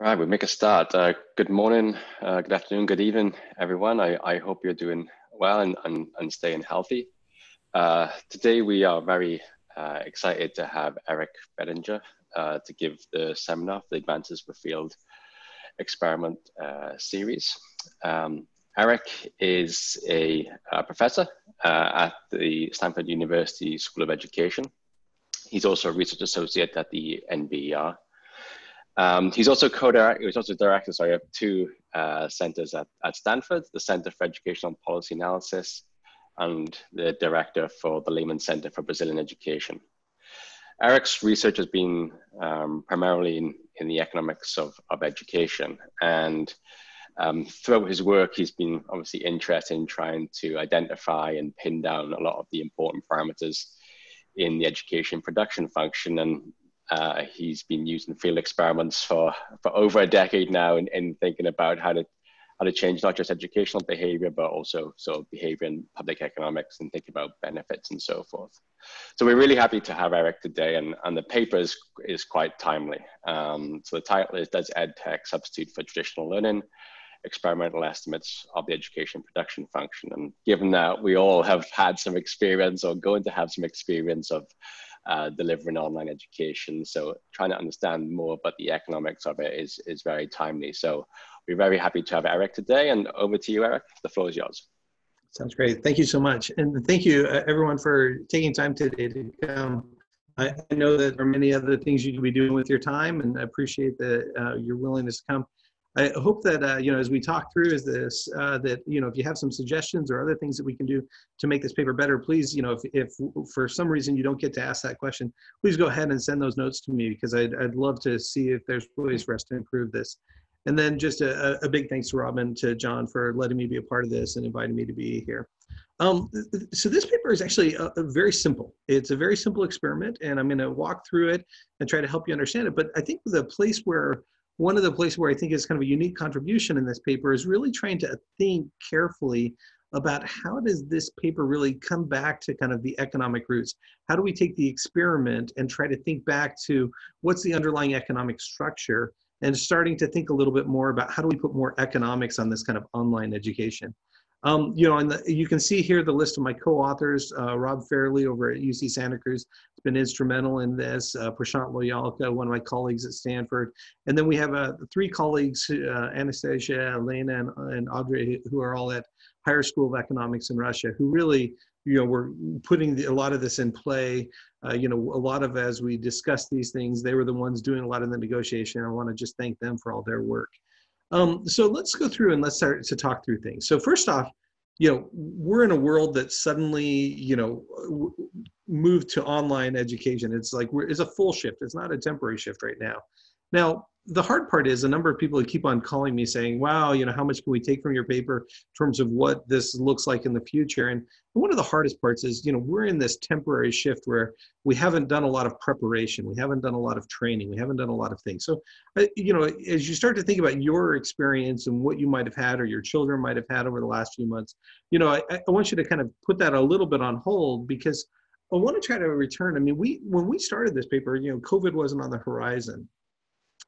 Right, we make a start. Uh, good morning, uh, good afternoon, good evening, everyone. I, I hope you're doing well and, and, and staying healthy. Uh, today we are very uh, excited to have Eric Bettinger uh, to give the seminar, the Advances for Field Experiment uh, series. Um, Eric is a, a professor at the Stanford University School of Education. He's also a research associate at the NBER um, he's also co-director, he's also director, sorry, of two uh, centers at, at Stanford, the Center for Educational Policy Analysis and the director for the Lemann Center for Brazilian Education. Eric's research has been um, primarily in, in the economics of, of education. And um, throughout his work, he's been obviously interested in trying to identify and pin down a lot of the important parameters in the education production function. And uh, he's been using field experiments for, for over a decade now in, in thinking about how to how to change not just educational behavior, but also sort of behavior in public economics and think about benefits and so forth. So we're really happy to have Eric today, and, and the paper is, is quite timely. Um, so the title is Does EdTech Substitute for Traditional Learning? Experimental Estimates of the Education Production Function. And given that we all have had some experience or going to have some experience of uh, delivering online education. So trying to understand more about the economics of it is, is very timely. So we're very happy to have Eric today and over to you, Eric. The floor is yours. Sounds great. Thank you so much. And thank you uh, everyone for taking time today to come. I know that there are many other things you can be doing with your time and I appreciate the, uh, your willingness to come. I hope that uh, you know as we talk through is this uh, that you know if you have some suggestions or other things that we can do to make this paper better, please you know if, if for some reason you don't get to ask that question, please go ahead and send those notes to me because I'd, I'd love to see if there's ways for us to improve this. And then just a, a big thanks to Robin to John for letting me be a part of this and inviting me to be here. Um, so this paper is actually a, a very simple. It's a very simple experiment, and I'm going to walk through it and try to help you understand it. But I think the place where one of the places where I think is kind of a unique contribution in this paper is really trying to think carefully about how does this paper really come back to kind of the economic roots? How do we take the experiment and try to think back to what's the underlying economic structure and starting to think a little bit more about how do we put more economics on this kind of online education? Um, you know, and the, you can see here the list of my co-authors, uh, Rob Fairlie over at UC Santa Cruz has been instrumental in this, uh, Prashant Loyalka, one of my colleagues at Stanford. And then we have uh, three colleagues, uh, Anastasia, Elena, and, and Audrey, who are all at Higher School of Economics in Russia, who really, you know, were putting the, a lot of this in play. Uh, you know, a lot of as we discussed these things, they were the ones doing a lot of the negotiation. I want to just thank them for all their work. Um, so let's go through and let's start to talk through things. So first off, you know, we're in a world that suddenly, you know, moved to online education. It's like we're, it's a full shift. It's not a temporary shift right now. Now, the hard part is a number of people who keep on calling me saying, wow, you know, how much can we take from your paper in terms of what this looks like in the future? And one of the hardest parts is, you know, we're in this temporary shift where we haven't done a lot of preparation. We haven't done a lot of training. We haven't done a lot of things. So, uh, you know, as you start to think about your experience and what you might have had or your children might have had over the last few months, you know, I, I want you to kind of put that a little bit on hold because I want to try to return. I mean, we, when we started this paper, you know, COVID wasn't on the horizon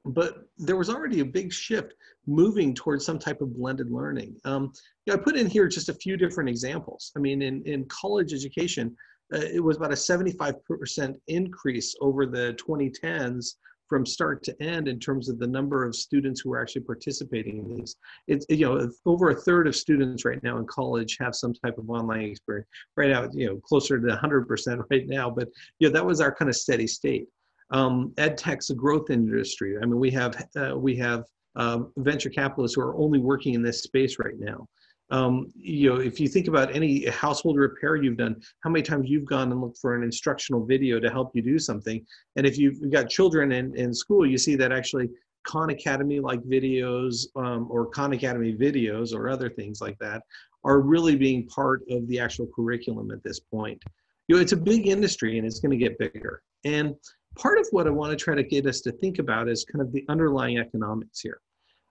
but there was already a big shift moving towards some type of blended learning. Um, you know, I put in here just a few different examples. I mean, in, in college education, uh, it was about a 75% increase over the 2010s from start to end in terms of the number of students who are actually participating in these. It's you know over a third of students right now in college have some type of online experience. Right now, you know closer to 100% right now, but you know that was our kind of steady state. Um, ed tech's a growth industry. I mean, we have uh, we have uh, venture capitalists who are only working in this space right now. Um, you know, if you think about any household repair you've done, how many times you've gone and looked for an instructional video to help you do something, and if you've got children in, in school, you see that actually Khan Academy like videos um, or Khan Academy videos or other things like that are really being part of the actual curriculum at this point. You know, it's a big industry and it's going to get bigger. And part of what I want to try to get us to think about is kind of the underlying economics here.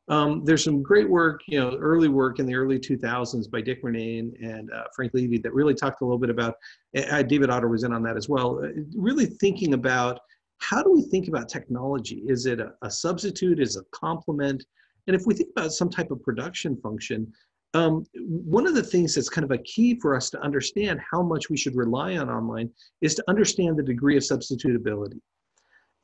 Um, there's some great work, you know, early work in the early 2000s by Dick Murnane and uh, Frank Levy that really talked a little bit about, uh, David Autor was in on that as well, uh, really thinking about how do we think about technology? Is it a, a substitute? Is it a complement? And if we think about some type of production function, um, one of the things that's kind of a key for us to understand how much we should rely on online is to understand the degree of substitutability.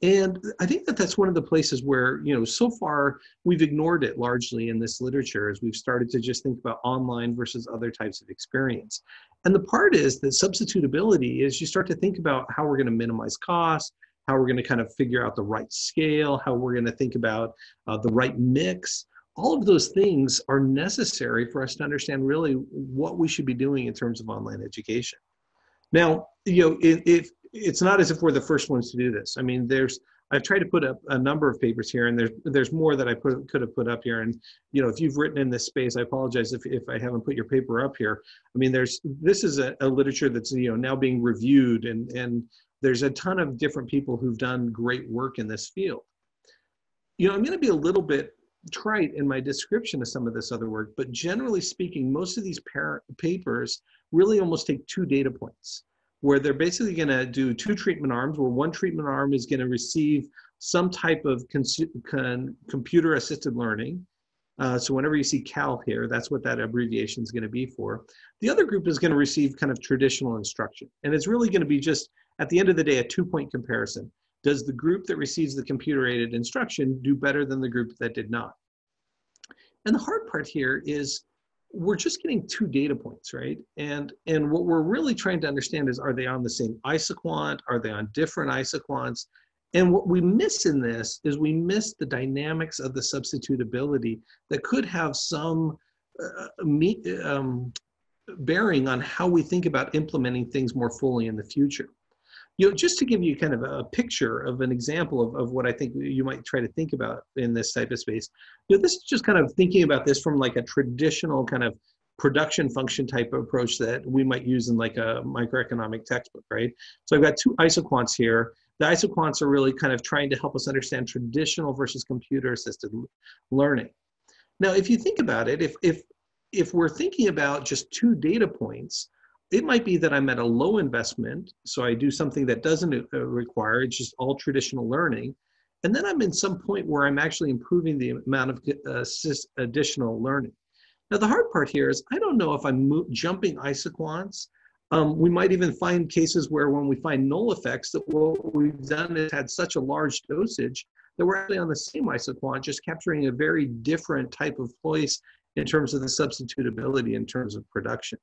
And I think that that's one of the places where, you know, so far we've ignored it largely in this literature as we've started to just think about online versus other types of experience. And the part is that substitutability is you start to think about how we're going to minimize costs, how we're going to kind of figure out the right scale, how we're going to think about uh, the right mix all of those things are necessary for us to understand really what we should be doing in terms of online education. Now, you know, if it's not as if we're the first ones to do this. I mean, there's I've tried to put up a number of papers here, and there's there's more that I put, could have put up here. And you know, if you've written in this space, I apologize if, if I haven't put your paper up here. I mean, there's this is a, a literature that's you know now being reviewed, and and there's a ton of different people who've done great work in this field. You know, I'm going to be a little bit trite in my description of some of this other work, but generally speaking, most of these papers really almost take two data points where they're basically going to do two treatment arms where one treatment arm is going to receive some type of computer assisted learning. Uh, so whenever you see CAL here, that's what that abbreviation is going to be for. The other group is going to receive kind of traditional instruction. And it's really going to be just, at the end of the day, a two-point comparison does the group that receives the computer aided instruction do better than the group that did not? And the hard part here is we're just getting two data points, right? And, and what we're really trying to understand is, are they on the same isoquant? Are they on different isoquants? And what we miss in this is we miss the dynamics of the substitutability that could have some uh, me, um, bearing on how we think about implementing things more fully in the future you know, just to give you kind of a picture of an example of, of what I think you might try to think about in this type of space, you know, this is just kind of thinking about this from like a traditional kind of production function type of approach that we might use in like a microeconomic textbook, right? So I've got two isoquants here. The isoquants are really kind of trying to help us understand traditional versus computer assisted learning. Now, if you think about it, if, if, if we're thinking about just two data points, it might be that I'm at a low investment, so I do something that doesn't uh, require, it's just all traditional learning. And then I'm in some point where I'm actually improving the amount of uh, additional learning. Now, the hard part here is I don't know if I'm jumping isoquants. Um, we might even find cases where when we find null effects that what we've done is had such a large dosage that we're actually on the same isoquant, just capturing a very different type of place in terms of the substitutability in terms of production.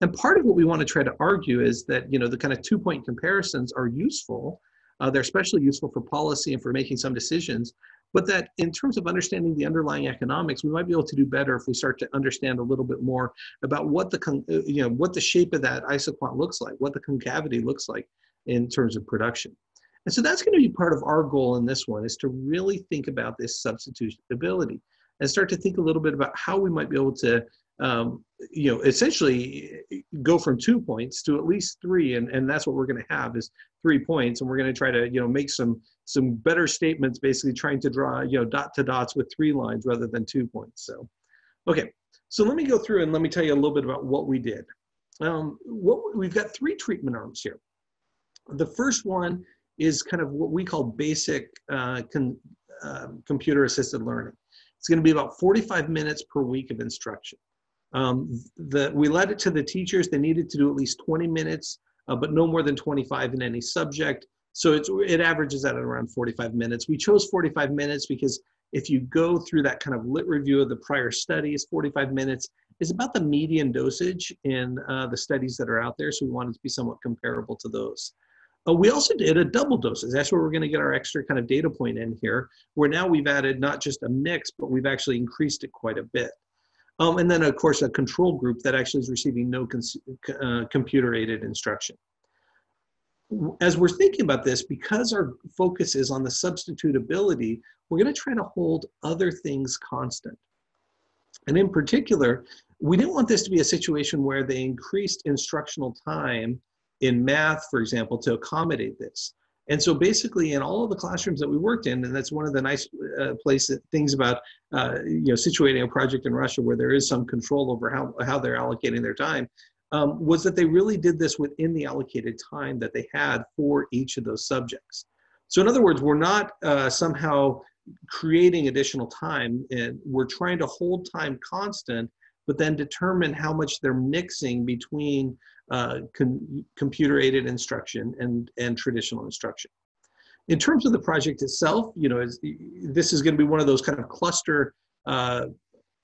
And part of what we want to try to argue is that you know the kind of two point comparisons are useful. Uh, they're especially useful for policy and for making some decisions. But that in terms of understanding the underlying economics, we might be able to do better if we start to understand a little bit more about what the uh, you know what the shape of that isoquant looks like, what the concavity looks like in terms of production. And so that's going to be part of our goal in this one is to really think about this substitutability and start to think a little bit about how we might be able to um, you know, essentially go from two points to at least three, and, and that's what we're going to have is three points, and we're going to try to you know make some some better statements, basically trying to draw you know dot to dots with three lines rather than two points. So, okay, so let me go through and let me tell you a little bit about what we did. Um, what we've got three treatment arms here. The first one is kind of what we call basic uh, uh, computer assisted learning. It's going to be about 45 minutes per week of instruction. Um, the, we led it to the teachers. They needed to do at least 20 minutes, uh, but no more than 25 in any subject. So it's, it averages out at around 45 minutes. We chose 45 minutes because if you go through that kind of lit review of the prior studies, 45 minutes is about the median dosage in uh, the studies that are out there. So we wanted to be somewhat comparable to those. Uh, we also did a double doses. That's where we're going to get our extra kind of data point in here, where now we've added not just a mix, but we've actually increased it quite a bit. Um, and then, of course, a control group that actually is receiving no uh, computer-aided instruction. As we're thinking about this, because our focus is on the substitutability, we're going to try to hold other things constant. And in particular, we didn't want this to be a situation where they increased instructional time in math, for example, to accommodate this. And so basically in all of the classrooms that we worked in, and that's one of the nice uh, places, things about, uh, you know, situating a project in Russia where there is some control over how, how they're allocating their time, um, was that they really did this within the allocated time that they had for each of those subjects. So in other words, we're not uh, somehow creating additional time and we're trying to hold time constant, but then determine how much they're mixing between uh, computer aided instruction and, and traditional instruction. In terms of the project itself, you know, this is going to be one of those kind of cluster uh,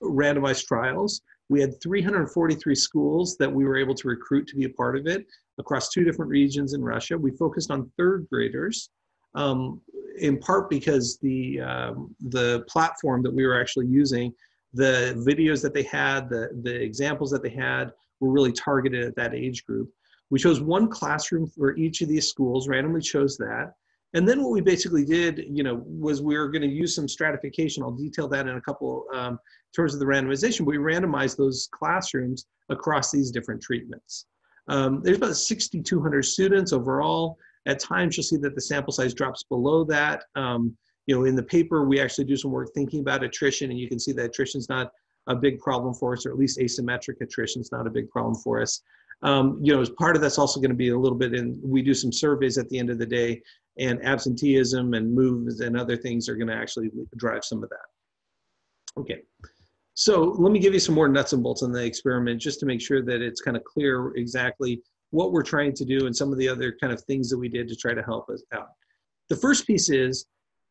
randomized trials. We had 343 schools that we were able to recruit to be a part of it across two different regions in Russia. We focused on third graders, um, in part because the um, the platform that we were actually using, the videos that they had, the the examples that they had were really targeted at that age group. We chose one classroom for each of these schools, randomly chose that. And then what we basically did, you know, was we were going to use some stratification. I'll detail that in a couple um, terms of the randomization. We randomized those classrooms across these different treatments. Um, there's about 6,200 students overall. At times, you'll see that the sample size drops below that. Um, you know, in the paper, we actually do some work thinking about attrition, and you can see that attrition is not a big problem for us, or at least asymmetric attrition is not a big problem for us. Um, you know, as part of that's also going to be a little bit in, we do some surveys at the end of the day, and absenteeism and moves and other things are going to actually drive some of that. Okay, so let me give you some more nuts and bolts on the experiment just to make sure that it's kind of clear exactly what we're trying to do and some of the other kind of things that we did to try to help us out. The first piece is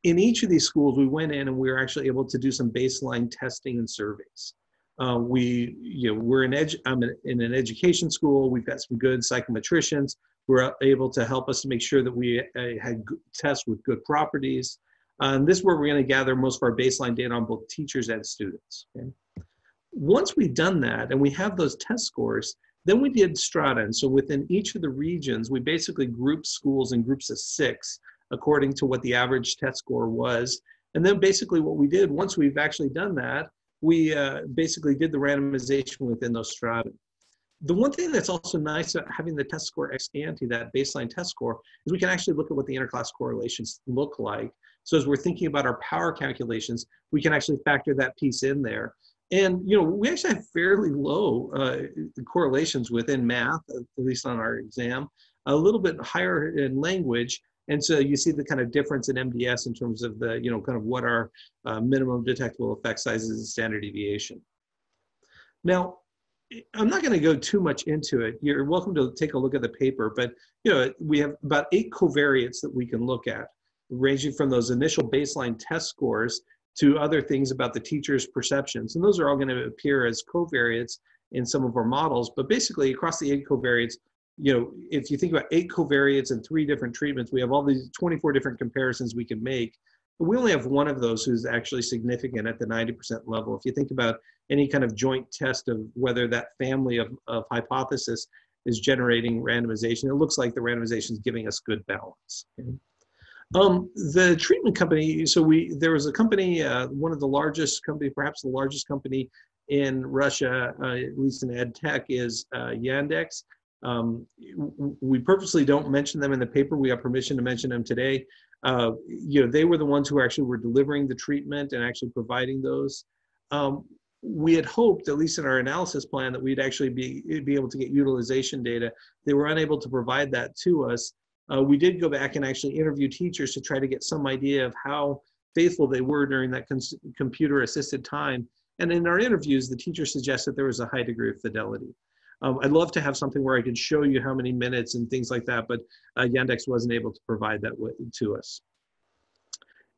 in each of these schools, we went in and we were actually able to do some baseline testing and surveys. Uh, we, you know, we're in, edu- I'm in, an education school. We've got some good psychometricians who are able to help us to make sure that we uh, had tests with good properties. Uh, and this is where we're going to gather most of our baseline data on both teachers and students. Okay? Once we've done that and we have those test scores, then we did strata. And so within each of the regions, we basically grouped schools in groups of six according to what the average test score was. And then basically what we did, once we've actually done that, we uh, basically did the randomization within those strata. The one thing that's also nice about having the test score ex ante, that baseline test score, is we can actually look at what the interclass correlations look like. So as we're thinking about our power calculations, we can actually factor that piece in there. And you know, we actually have fairly low uh, correlations within math, at least on our exam, a little bit higher in language, and so you see the kind of difference in MDS in terms of the, you know, kind of what are uh, minimum detectable effect sizes and standard deviation. Now, I'm not going to go too much into it. You're welcome to take a look at the paper, but you know we have about eight covariates that we can look at, ranging from those initial baseline test scores to other things about the teacher's perceptions, and those are all going to appear as covariates in some of our models. But basically, across the eight covariates, you know, if you think about eight covariates and three different treatments, we have all these 24 different comparisons we can make. But we only have one of those who's actually significant at the 90% level. If you think about any kind of joint test of whether that family of, of hypothesis is generating randomization, it looks like the randomization is giving us good balance. Okay? Um, the treatment company, so we there was a company, uh, one of the largest company, perhaps the largest company in Russia, uh, at least in ed tech, is uh, Yandex. Um, we purposely don't mention them in the paper. We have permission to mention them today. Uh, you know, they were the ones who actually were delivering the treatment and actually providing those. Um, we had hoped, at least in our analysis plan, that we'd actually be, be able to get utilization data. They were unable to provide that to us. Uh, we did go back and actually interview teachers to try to get some idea of how faithful they were during that computer assisted time. And in our interviews, the teacher suggested there was a high degree of fidelity. Um, I'd love to have something where I could show you how many minutes and things like that, but uh, Yandex wasn't able to provide that to us.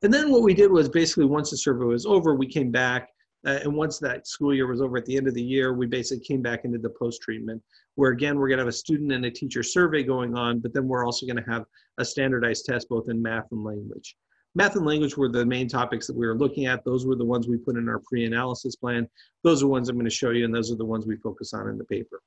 And then what we did was basically once the survey was over, we came back, uh, and once that school year was over at the end of the year, we basically came back into the post-treatment, where again, we're gonna have a student and a teacher survey going on, but then we're also gonna have a standardized test both in math and language. Math and language were the main topics that we were looking at. Those were the ones we put in our pre-analysis plan. Those are the ones I'm going to show you, and those are the ones we focus on in the paper.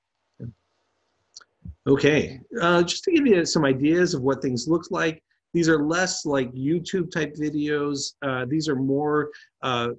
Okay, uh, just to give you some ideas of what things look like, these are less like YouTube type videos. Uh, these are more uh,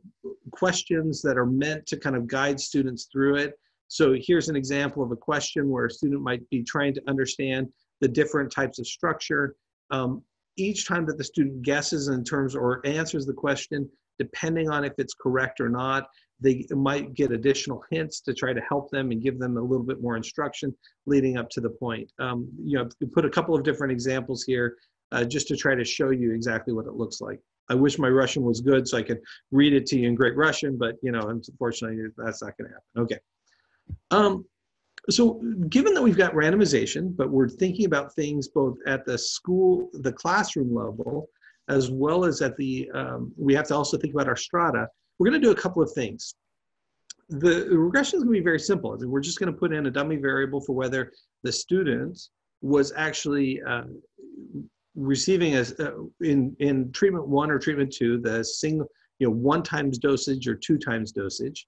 questions that are meant to kind of guide students through it. So here's an example of a question where a student might be trying to understand the different types of structure. Um, each time that the student guesses in terms or answers the question, depending on if it's correct or not, they might get additional hints to try to help them and give them a little bit more instruction leading up to the point. Um, you know, put a couple of different examples here uh, just to try to show you exactly what it looks like. I wish my Russian was good so I could read it to you in great Russian, but you know, unfortunately, that's not going to happen. Okay. Um, so given that we've got randomization, but we're thinking about things both at the school, the classroom level, as well as at the, um, we have to also think about our strata. We're going to do a couple of things. The regression is going to be very simple. We're just going to put in a dummy variable for whether the student was actually uh, receiving a, uh, in, in treatment one or treatment two, the single, you know, one times dosage or two times dosage.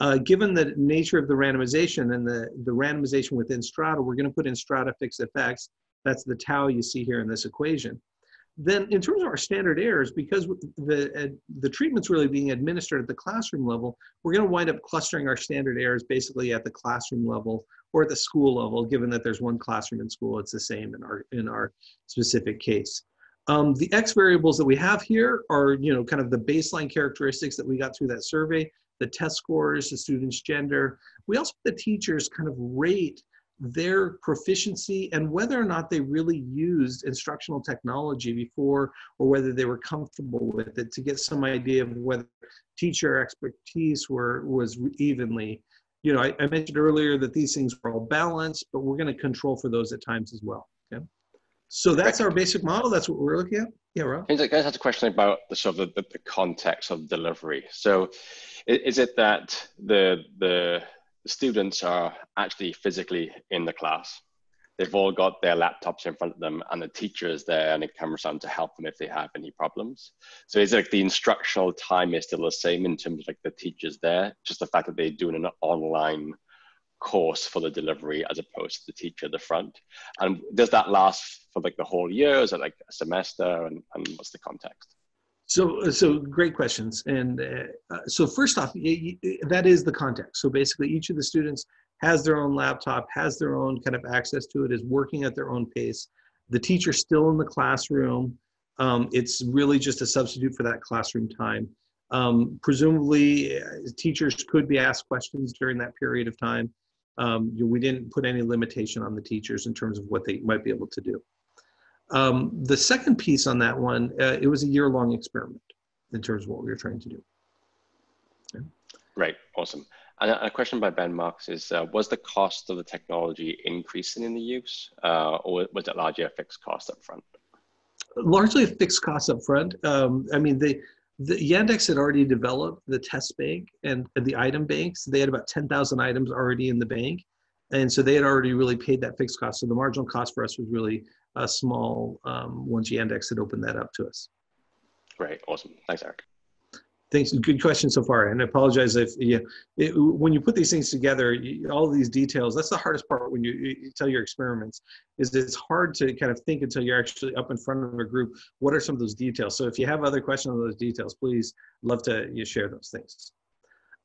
Uh, given the nature of the randomization and the, the randomization within strata, we're going to put in strata fixed effects. That's the tau you see here in this equation. Then in terms of our standard errors, because the, the treatment's really being administered at the classroom level, we're going to wind up clustering our standard errors basically at the classroom level or at the school level, given that there's one classroom in school, it's the same in our, in our specific case. Um, the X variables that we have here are, you know, kind of the baseline characteristics that we got through that survey, the test scores, the student's gender. We also the teachers kind of rate their proficiency and whether or not they really used instructional technology before or whether they were comfortable with it to get some idea of whether teacher expertise were was evenly you know, I, I, mentioned earlier that these things are all balanced, but we're going to control for those at times as well. Okay. So that's our basic model. That's what we're looking at. Yeah, Rob. I have a question about the sort of the, the context of delivery. So, is it that the the students are actually physically in the class they've all got their laptops in front of them and the teacher is there and the camera's on to help them if they have any problems. So is it like the instructional time is still the same in terms of like the teachers there, just the fact that they're doing an online course for the delivery as opposed to the teacher at the front? And does that last for like the whole year? Is it like a semester and, and what's the context? So, so great questions. And uh, so first off, that is the context. So basically each of the students has their own laptop, has their own kind of access to it, is working at their own pace. The teacher's still in the classroom. Um, it's really just a substitute for that classroom time. Um, presumably, uh, teachers could be asked questions during that period of time. Um, you know, we didn't put any limitation on the teachers in terms of what they might be able to do. Um, the second piece on that one, uh, it was a year-long experiment in terms of what we were trying to do. Okay. Right, awesome. And a question by Ben Marks is, uh, was the cost of the technology increasing in the use uh, or was it largely a fixed cost up front? Largely a fixed cost up front. Um, I mean, the, the Yandex had already developed the test bank and, the item banks. They had about 10,000 items already in the bank. And so they had already really paid that fixed cost. So the marginal cost for us was really uh, small um, once Yandex had opened that up to us. Great, awesome. Thanks, Eric. Thanks. Good question so far. And I apologize if you, it, when you put these things together, you, all these details, that's the hardest part when you, you, tell your experiments is it's hard to kind of think until you're actually up in front of a group. What are some of those details? So if you have other questions on those details, please love to you share those things.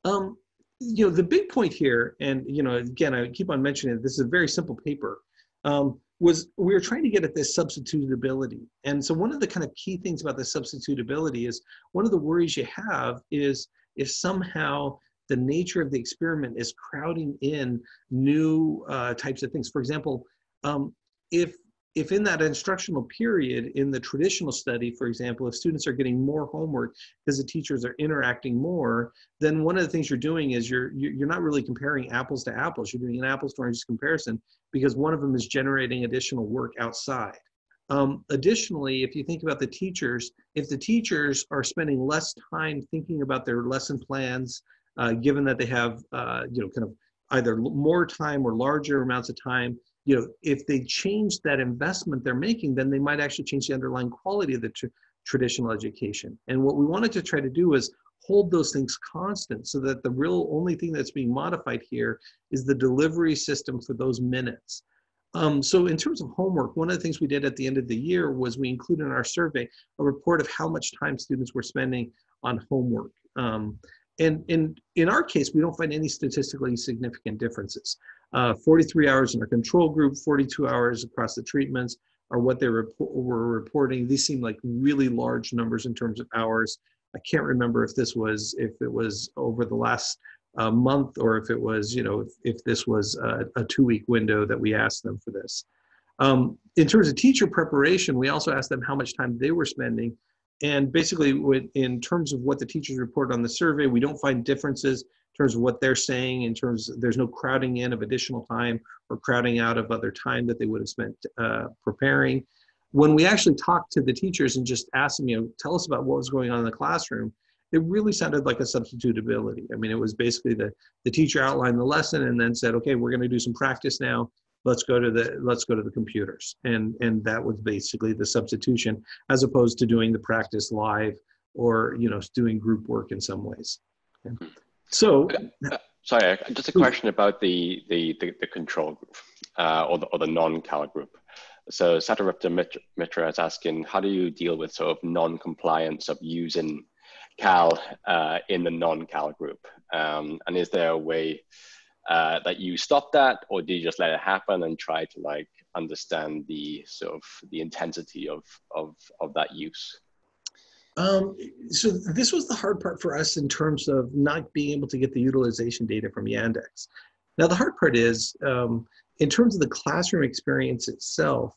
Um, you know, the big point here, and you know, again, I keep on mentioning it, this is a very simple paper. Um, was we were trying to get at this substitutability. And so one of the kind of key things about the substitutability is one of the worries you have is if somehow the nature of the experiment is crowding in new uh, types of things. For example, um, if if in that instructional period in the traditional study, for example, if students are getting more homework because the teachers are interacting more, then one of the things you're doing is you're you're not really comparing apples to apples. You're doing an apples to oranges comparison because one of them is generating additional work outside. Um, additionally, if you think about the teachers, if the teachers are spending less time thinking about their lesson plans, uh, given that they have uh, you know kind of either more time or larger amounts of time you know, if they change that investment they're making, then they might actually change the underlying quality of the tr traditional education. And what we wanted to try to do is hold those things constant so that the real only thing that's being modified here is the delivery system for those minutes. Um, so in terms of homework, one of the things we did at the end of the year was we included in our survey a report of how much time students were spending on homework. Um, and in, in our case, we don't find any statistically significant differences. Uh, 43 hours in our control group, 42 hours across the treatments are what they were reporting. These seem like really large numbers in terms of hours. I can't remember if this was, if it was over the last uh, month or if it was, you know, if, if this was a, a two week window that we asked them for this. Um, in terms of teacher preparation, we also asked them how much time they were spending. And basically, in terms of what the teachers report on the survey, we don't find differences in terms of what they're saying, in terms there's no crowding in of additional time or crowding out of other time that they would have spent uh, preparing. When we actually talked to the teachers and just asked them, you know, tell us about what was going on in the classroom, it really sounded like a substitutability. I mean, it was basically the, the teacher outlined the lesson and then said, okay, we're going to do some practice now let's go to the let's go to the computers. And and that was basically the substitution as opposed to doing the practice live or you know doing group work in some ways. So uh, sorry just a question about the the the, the control group uh, or the, or the non-cal group. So satarupta mitra, mitra is asking how do you deal with sort of non-compliance of using cal uh, in the non-cal group? Um, and is there a way uh, that you stop that or do you just let it happen and try to like understand the sort of the intensity of of of that use? Um, so this was the hard part for us in terms of not being able to get the utilization data from yandex. Now the hard part is um, in terms of the classroom experience itself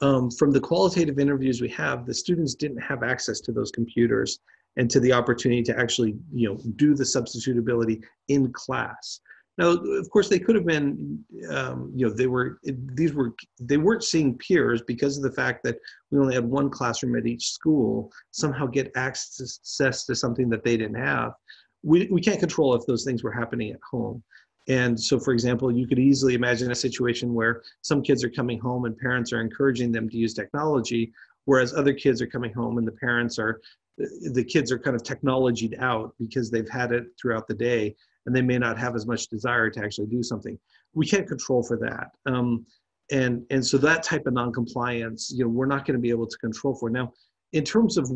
um, from the qualitative interviews we have the students didn't have access to those computers and to the opportunity to actually you know do the substitutability in class now, of course, they could have been, um, you know, they were these were they weren't seeing peers because of the fact that we only had one classroom at each school. Somehow get access to something that they didn't have. We we can't control if those things were happening at home. And so, for example, you could easily imagine a situation where some kids are coming home and parents are encouraging them to use technology, whereas other kids are coming home and the parents are, the kids are kind of technologied out because they've had it throughout the day and they may not have as much desire to actually do something. We can't control for that. Um, and, and so that type of non-compliance, you know, we're not going to be able to control for. Now, in terms of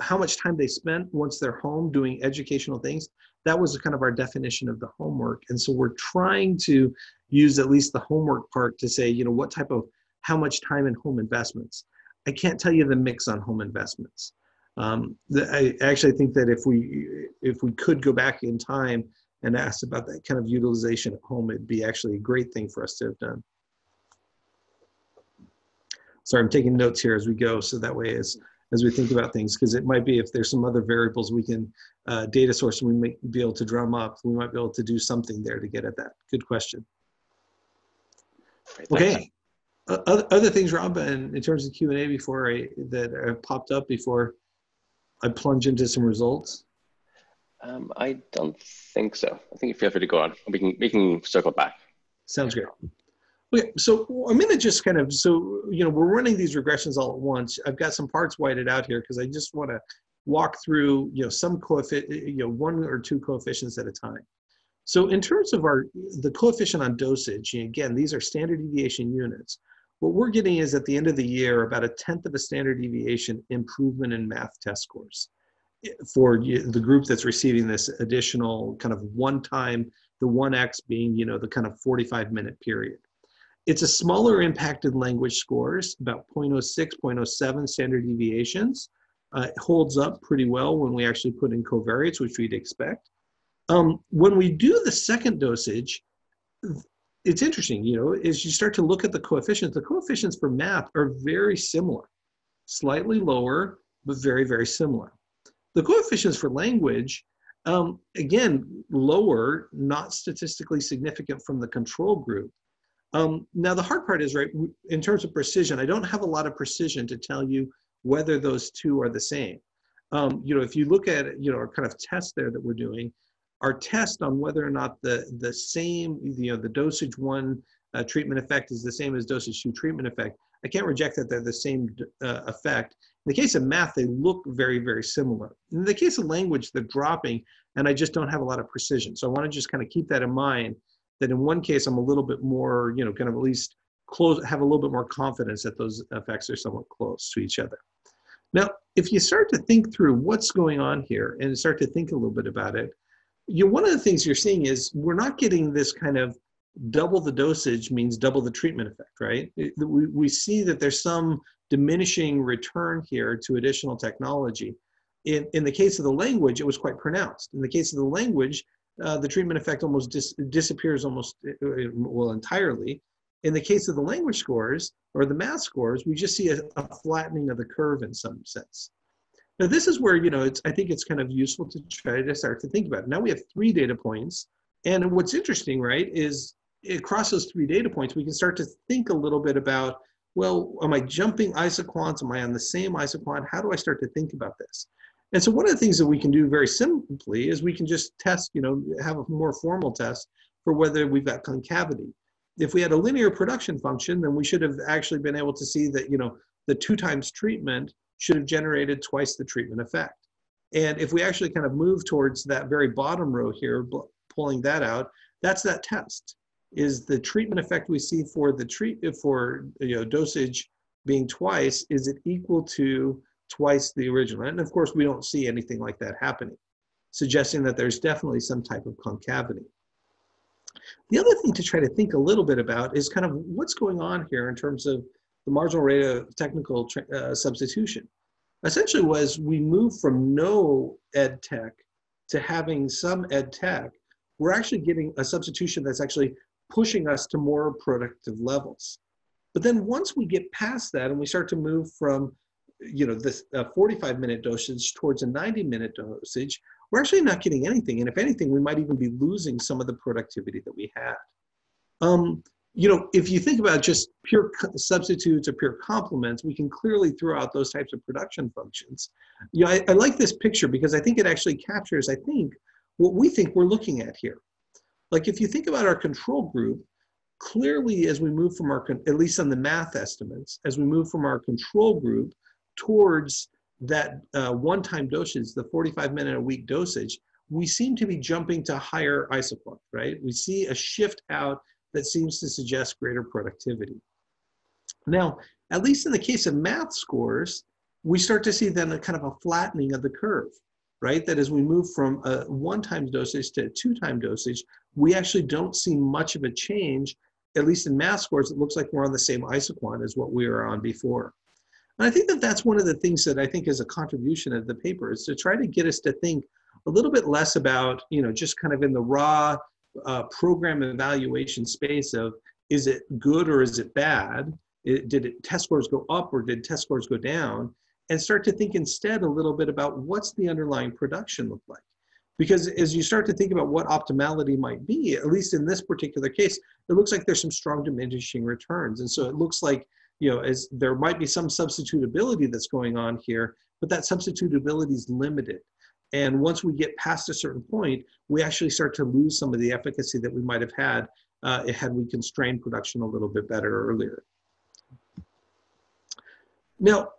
how much time they spent once they're home doing educational things, that was kind of our definition of the homework. And so we're trying to use at least the homework part to say, you know, what type of, how much time in home investments. I can't tell you the mix on home investments. Um, the, I actually think that if we if we could go back in time and asked about that kind of utilization at home, it'd be actually a great thing for us to have done. Sorry, I'm taking notes here as we go, so that way as, as we think about things, because it might be if there's some other variables we can, uh, data source we might be able to drum up, we might be able to do something there to get at that. Good question. Okay. Uh, other things, Rob, and in terms of Q&A before I, that have popped up before I plunge into some results? Um, I don't think so. I think you feel free to go on. We can we can circle back. Sounds great. Okay, so I'm going to just kind of so you know we're running these regressions all at once. I've got some parts whited out here because I just want to walk through you know some coefficient you know one or two coefficients at a time. So in terms of our the coefficient on dosage, again these are standard deviation units. What we're getting is at the end of the year about a tenth of a standard deviation improvement in math test scores for the group that's receiving this additional kind of one time, the 1x being, you know, the kind of 45 minute period. It's a smaller impacted language scores, about 0.06, 0.07 standard deviations. Uh, it holds up pretty well when we actually put in covariates, which we'd expect. Um, when we do the second dosage, it's interesting, you know, as you start to look at the coefficients, the coefficients for math are very similar, slightly lower, but very, very similar. The coefficients for language, um, again, lower, not statistically significant from the control group. Um, now, the hard part is, right, in terms of precision, I don't have a lot of precision to tell you whether those two are the same. Um, you know, if you look at, you know, our kind of test there that we're doing, our test on whether or not the, the same, you know, the dosage one uh, treatment effect is the same as dosage two treatment effect, I can't reject that they're the same uh, effect. In the case of math, they look very, very similar. In the case of language, they're dropping, and I just don't have a lot of precision. So I want to just kind of keep that in mind that in one case, I'm a little bit more, you know, kind of at least close, have a little bit more confidence that those effects are somewhat close to each other. Now, if you start to think through what's going on here and start to think a little bit about it, you one of the things you're seeing is we're not getting this kind of double the dosage means double the treatment effect, right? We, we see that there's some diminishing return here to additional technology. In, in the case of the language, it was quite pronounced. In the case of the language, uh, the treatment effect almost dis disappears almost, uh, well, entirely. In the case of the language scores or the math scores, we just see a, a flattening of the curve in some sense. Now this is where, you know, it's, I think it's kind of useful to try to start to think about. It. Now we have three data points. And what's interesting, right, is across those three data points, we can start to think a little bit about, well, am I jumping isoquants? Am I on the same isoquant? How do I start to think about this? And so one of the things that we can do very simply is we can just test, you know, have a more formal test for whether we've got concavity if we had a linear production function, then we should have actually been able to see that, you know, the two times treatment should have generated twice the treatment effect. And if we actually kind of move towards that very bottom row here, pulling that out, that's that test. Is the treatment effect we see for the treat for you know dosage being twice, is it equal to twice the original? And of course, we don't see anything like that happening, suggesting that there's definitely some type of concavity. The other thing to try to think a little bit about is kind of what's going on here in terms of the marginal rate of technical uh, substitution. Essentially was we move from no ed tech to having some ed tech, we're actually getting a substitution that's actually pushing us to more productive levels. But then once we get past that and we start to move from you know this uh, 45 minute dosage towards a 90 minute dosage we're actually not getting anything. And if anything, we might even be losing some of the productivity that we had. Um, you know, if you think about just pure substitutes or pure complements, we can clearly throw out those types of production functions. You know, I, I like this picture because I think it actually captures, I think, what we think we're looking at here. Like if you think about our control group, clearly as we move from our, at least on the math estimates, as we move from our control group towards that uh, one-time dosage, the 45 minute a week dosage, we seem to be jumping to higher isoquant, right? We see a shift out that seems to suggest greater productivity. Now, at least in the case of math scores, we start to see then a kind of a flattening of the curve, right? That as we move from a one-time dosage to a two-time dosage, we actually don't see much of a change. At least in math scores, it looks like we're on the same isoquant as what we were on before. And I think that that's one of the things that I think is a contribution of the paper is to try to get us to think a little bit less about, you know, just kind of in the raw uh, program evaluation space of is it good or is it bad? It, did it, test scores go up or did test scores go down? And start to think instead a little bit about what's the underlying production look like. Because as you start to think about what optimality might be, at least in this particular case, it looks like there's some strong diminishing returns. And so it looks like you know, as there might be some substitutability that's going on here, but that substitutability is limited. And once we get past a certain point, we actually start to lose some of the efficacy that we might have had uh, had we constrained production a little bit better earlier. Now,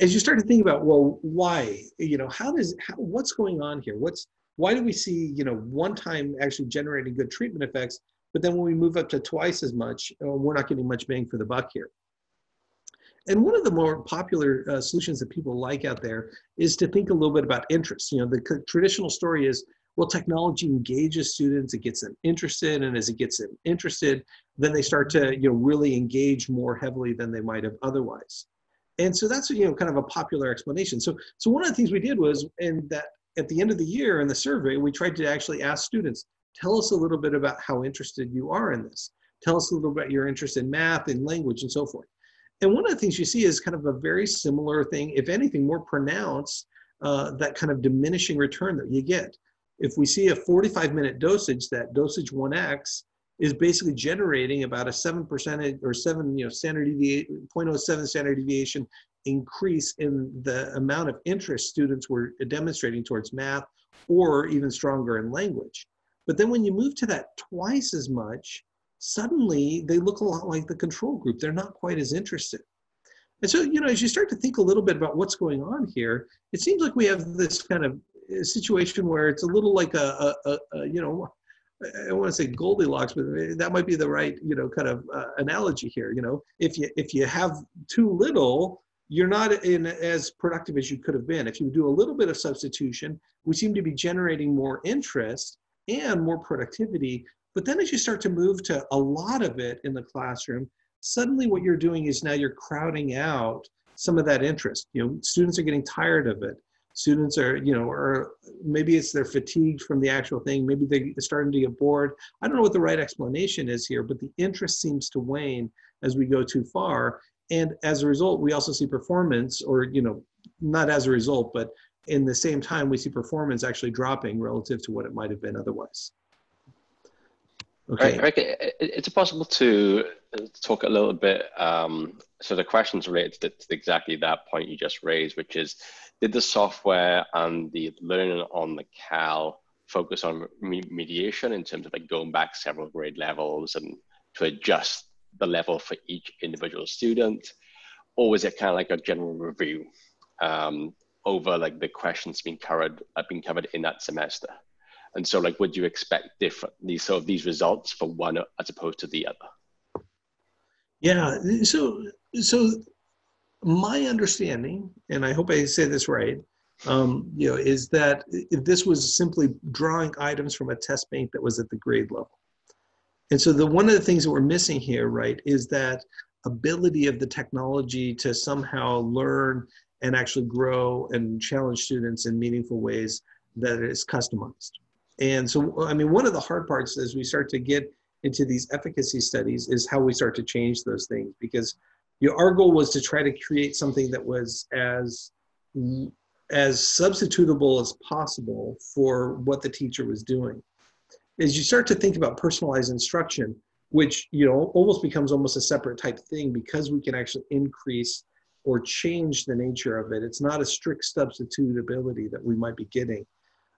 as you start to think about, well, why? You know, how does, how, what's going on here? What's, why do we see, you know, one time actually generating good treatment effects, but then when we move up to twice as much, uh, we're not getting much bang for the buck here? And one of the more popular uh, solutions that people like out there is to think a little bit about interest. You know, the traditional story is, well, technology engages students, it gets them interested, and as it gets them interested, then they start to, you know, really engage more heavily than they might have otherwise. And so that's, you know, kind of a popular explanation. So, so one of the things we did was, and that at the end of the year in the survey, we tried to actually ask students, tell us a little bit about how interested you are in this. Tell us a little about your interest in math and language and so forth. And one of the things you see is kind of a very similar thing, if anything, more pronounced, uh, that kind of diminishing return that you get. If we see a 45 minute dosage, that dosage 1x is basically generating about a 7% or 7, you know, standard deviation, 0.07 standard deviation increase in the amount of interest students were demonstrating towards math or even stronger in language. But then when you move to that twice as much, suddenly they look a lot like the control group. They're not quite as interested. And so, you know, as you start to think a little bit about what's going on here, it seems like we have this kind of situation where it's a little like a, a, a, a you know, I want to say Goldilocks, but that might be the right, you know, kind of uh, analogy here. You know, if you if you have too little, you're not in as productive as you could have been. If you do a little bit of substitution, we seem to be generating more interest and more productivity, but then as you start to move to a lot of it in the classroom, suddenly what you're doing is now you're crowding out some of that interest. You know, students are getting tired of it. Students are, you know, or maybe it's they're fatigued from the actual thing. Maybe they're starting to get bored. I don't know what the right explanation is here, but the interest seems to wane as we go too far. And as a result, we also see performance, or, you know, not as a result, but in the same time, we see performance actually dropping relative to what it might have been otherwise. Okay. Right, right. It's possible to talk a little bit. Um, so the questions related to, to, exactly that point you just raised, which is, did the software and the learning on the CAL focus on mediation in terms of like going back several grade levels and to adjust the level for each individual student, or was it kind of like a general review um, over like the questions being covered, uh, being covered in that semester? And so, like, would you expect different these sort of these results for one as opposed to the other? Yeah. So, so my understanding, and I hope I say this right, um, you know, is that if this was simply drawing items from a test bank that was at the grade level. And so the one of the things that we're missing here, right, is that ability of the technology to somehow learn and actually grow and challenge students in meaningful ways that is customized. And so, I mean, one of the hard parts as we start to get into these efficacy studies is how we start to change those things because you know, our goal was to try to create something that was as as substitutable as possible for what the teacher was doing. As you start to think about personalized instruction, which you know almost becomes almost a separate type thing because we can actually increase or change the nature of it. It's not a strict substitutability that we might be getting.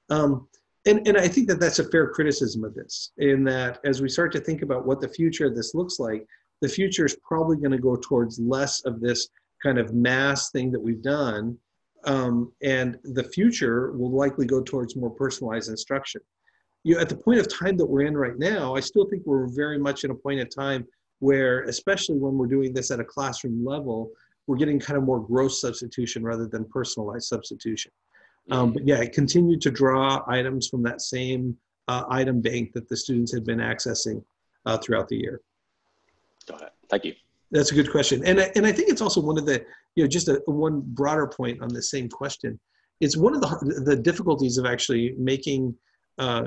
Um, and, and I think that that's a fair criticism of this, in that as we start to think about what the future of this looks like, the future is probably going to go towards less of this kind of mass thing that we've done. Um, and the future will likely go towards more personalized instruction. You know, at the point of time that we're in right now, I still think we're very much in a point of time where, especially when we're doing this at a classroom level, we're getting kind of more gross substitution rather than personalized substitution. Um, but yeah, it continued to draw items from that same uh, item bank that the students had been accessing uh, throughout the year. Got it. Thank you. That's a good question. And, and I think it's also one of the, you know, just a, one broader point on the same question. It's one of the, the difficulties of actually making uh,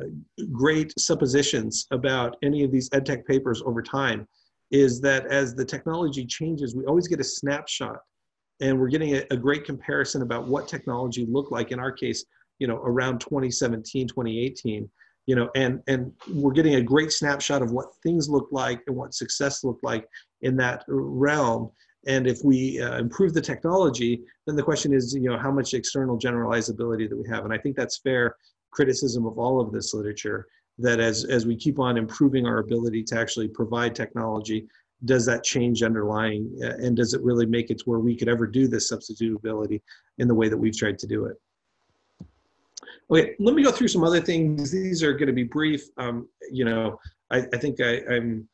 great suppositions about any of these EdTech papers over time is that as the technology changes, we always get a snapshot and we're getting a, a, great comparison about what technology looked like in our case you know around 2017 2018 you know and and we're getting a great snapshot of what things look like and what success looked like in that realm. And if we uh, improve the technology then the question is you know how much external generalizability that we have? And i think that's fair criticism of all of this literature that as as we keep on improving our ability to actually provide technology does that change underlying uh, and does it really make it to where we could ever do this substitutability in the way that we've tried to do it? Okay let me go through some other things. These are going to be brief. Um, you know I, I think I, i'm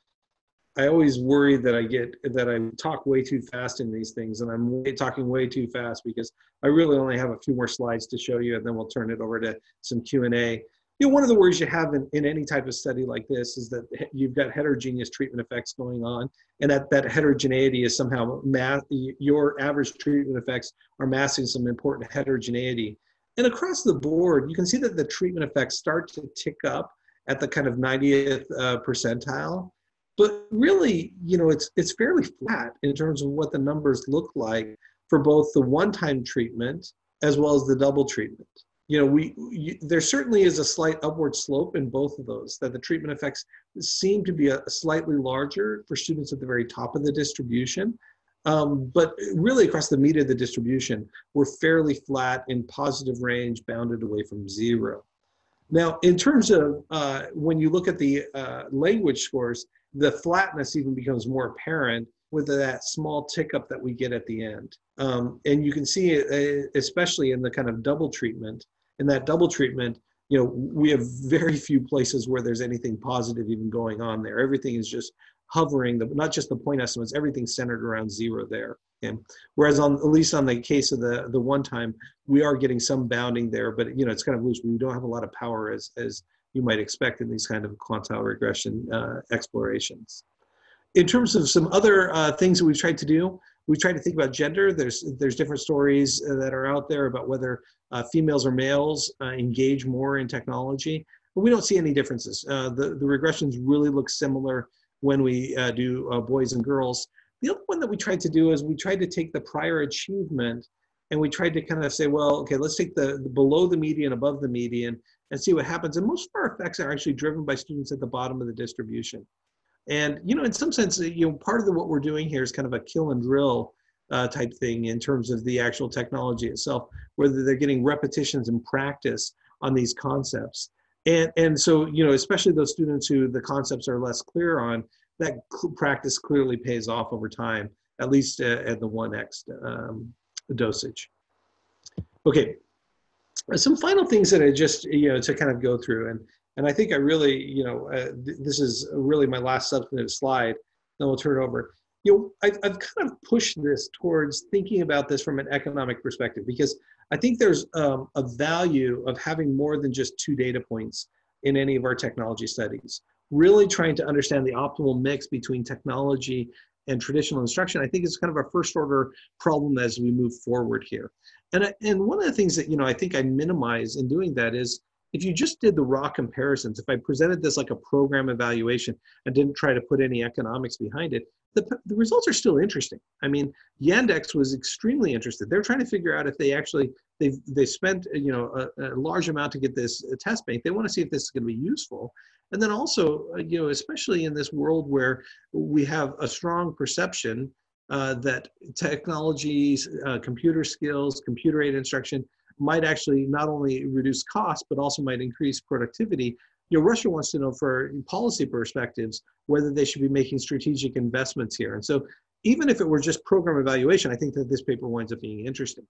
i always worry that i get that i talk way too fast in these things and i'm way, talking way too fast because i really only have a few more slides to show you and then we'll turn it over to some q&a you know, one of the worries you have in, in any type of study like this is that you've got heterogeneous treatment effects going on, and that, that heterogeneity is somehow math, your average treatment effects are masking some important heterogeneity. And across the board, you can see that the treatment effects start to tick up at the kind of 90th uh, percentile. But really, you know, it's, it's fairly flat in terms of what the numbers look like for both the one-time treatment as well as the double treatment you know, we you, there certainly is a slight upward slope in both of those. That the treatment effects seem to be a, a slightly larger for students at the very top of the distribution, um, but really across the media of the distribution, we're fairly flat in positive range, bounded away from zero. Now, in terms of uh, when you look at the uh, language scores, the flatness even becomes more apparent with that small tick up that we get at the end. Um, and you can see it, uh, especially in the kind of double treatment, in that double treatment, you know, we have very few places where there's anything positive even going on there. Everything is just hovering, the, not just the point estimates, everything's centered around zero there. Okay? Whereas on, at least on the case of the, the one time, we are getting some bounding there, but you know, it's kind of loose. We don't have a lot of power as, as you might expect in these kind of quantile regression uh, explorations. In terms of some other uh, things that we've tried to do, We try to think about gender. There's there's different stories uh, that are out there about whether uh, females or males uh, engage more in technology. But we don't see any differences. Uh, the the regressions really look similar when we uh, do uh, boys and girls. The other one that we tried to do is we tried to take the prior achievement and we tried to kind of say, well, okay, let's take the, the below the median, above the median, and see what happens. And most of our effects are actually driven by students at the bottom of the distribution. And you know, in some sense, you know, part of the, what we're doing here is kind of a kill and drill uh, type thing in terms of the actual technology itself, whether they're getting repetitions and practice on these concepts. And and so you know, especially those students who the concepts are less clear on, that practice clearly pays off over time, at least at, at the one x um, dosage. Okay, some final things that I just you know to kind of go through and and I think I really, you know, uh, th this is really my last substantive slide. Then we'll turn it over. You know, I've, I've kind of pushed this towards thinking about this from an economic perspective because I think there's um, a value of having more than just two data points in any of our technology studies. Really trying to understand the optimal mix between technology and traditional instruction, I think is kind of a first order problem as we move forward here. And, and one of the things that, you know, I think I minimize in doing that is if you just did the raw comparisons, if I presented this like a program evaluation and didn't try to put any economics behind it, the, the results are still interesting. I mean, Yandex was extremely interested. They're trying to figure out if they actually they they spent you know a, a large amount to get this test bank. They want to see if this is going to be useful. And then also, uh, you know, especially in this world where we have a strong perception uh, that technologies, uh, computer skills, computer aided instruction might actually not only reduce costs, but also might increase productivity. You know, Russia wants to know for policy perspectives whether they should be making strategic investments here. And so even if it were just program evaluation, I think that this paper winds up being interesting.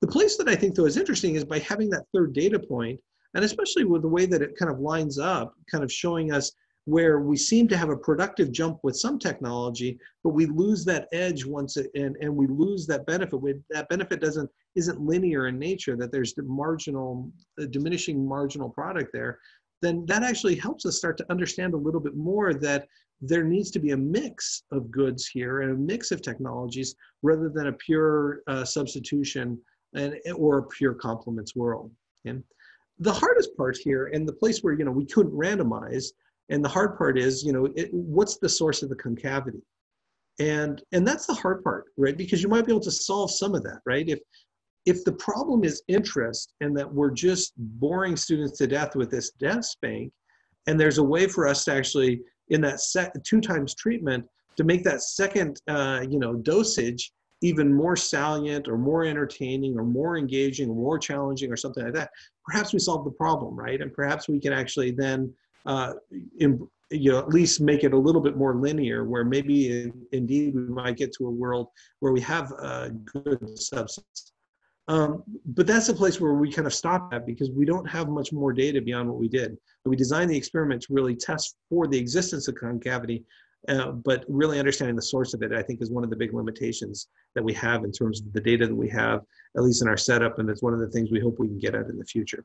The place that I think though is interesting is by having that third data point, and especially with the way that it kind of lines up, kind of showing us where we seem to have a productive jump with some technology, but we lose that edge once it, and, and we lose that benefit. We, that benefit doesn't isn't linear in nature, that there's the marginal, diminishing marginal product there, then that actually helps us start to understand a little bit more that there needs to be a mix of goods here and a mix of technologies rather than a pure uh, substitution and, or a pure complements world. And the hardest part here and the place where, you know, we couldn't randomize and the hard part is, you know, it, what's the source of the concavity? And and that's the hard part, right? Because you might be able to solve some of that, right? If if the problem is interest and that we're just boring students to death with this test bank, and there's a way for us to actually in that set two times treatment to make that second uh, you know dosage even more salient or more entertaining or more engaging or more challenging or something like that perhaps we solve the problem right and perhaps we can actually then uh, in, you know, at least make it a little bit more linear, where maybe in, indeed we might get to a world where we have a good substance. Um, but that's a place where we kind of stop at because we don't have much more data beyond what we did. We designed the experiment to really test for the existence of concavity, uh, but really understanding the source of it, I think, is one of the big limitations that we have in terms of the data that we have, at least in our setup, and it's one of the things we hope we can get at in the future.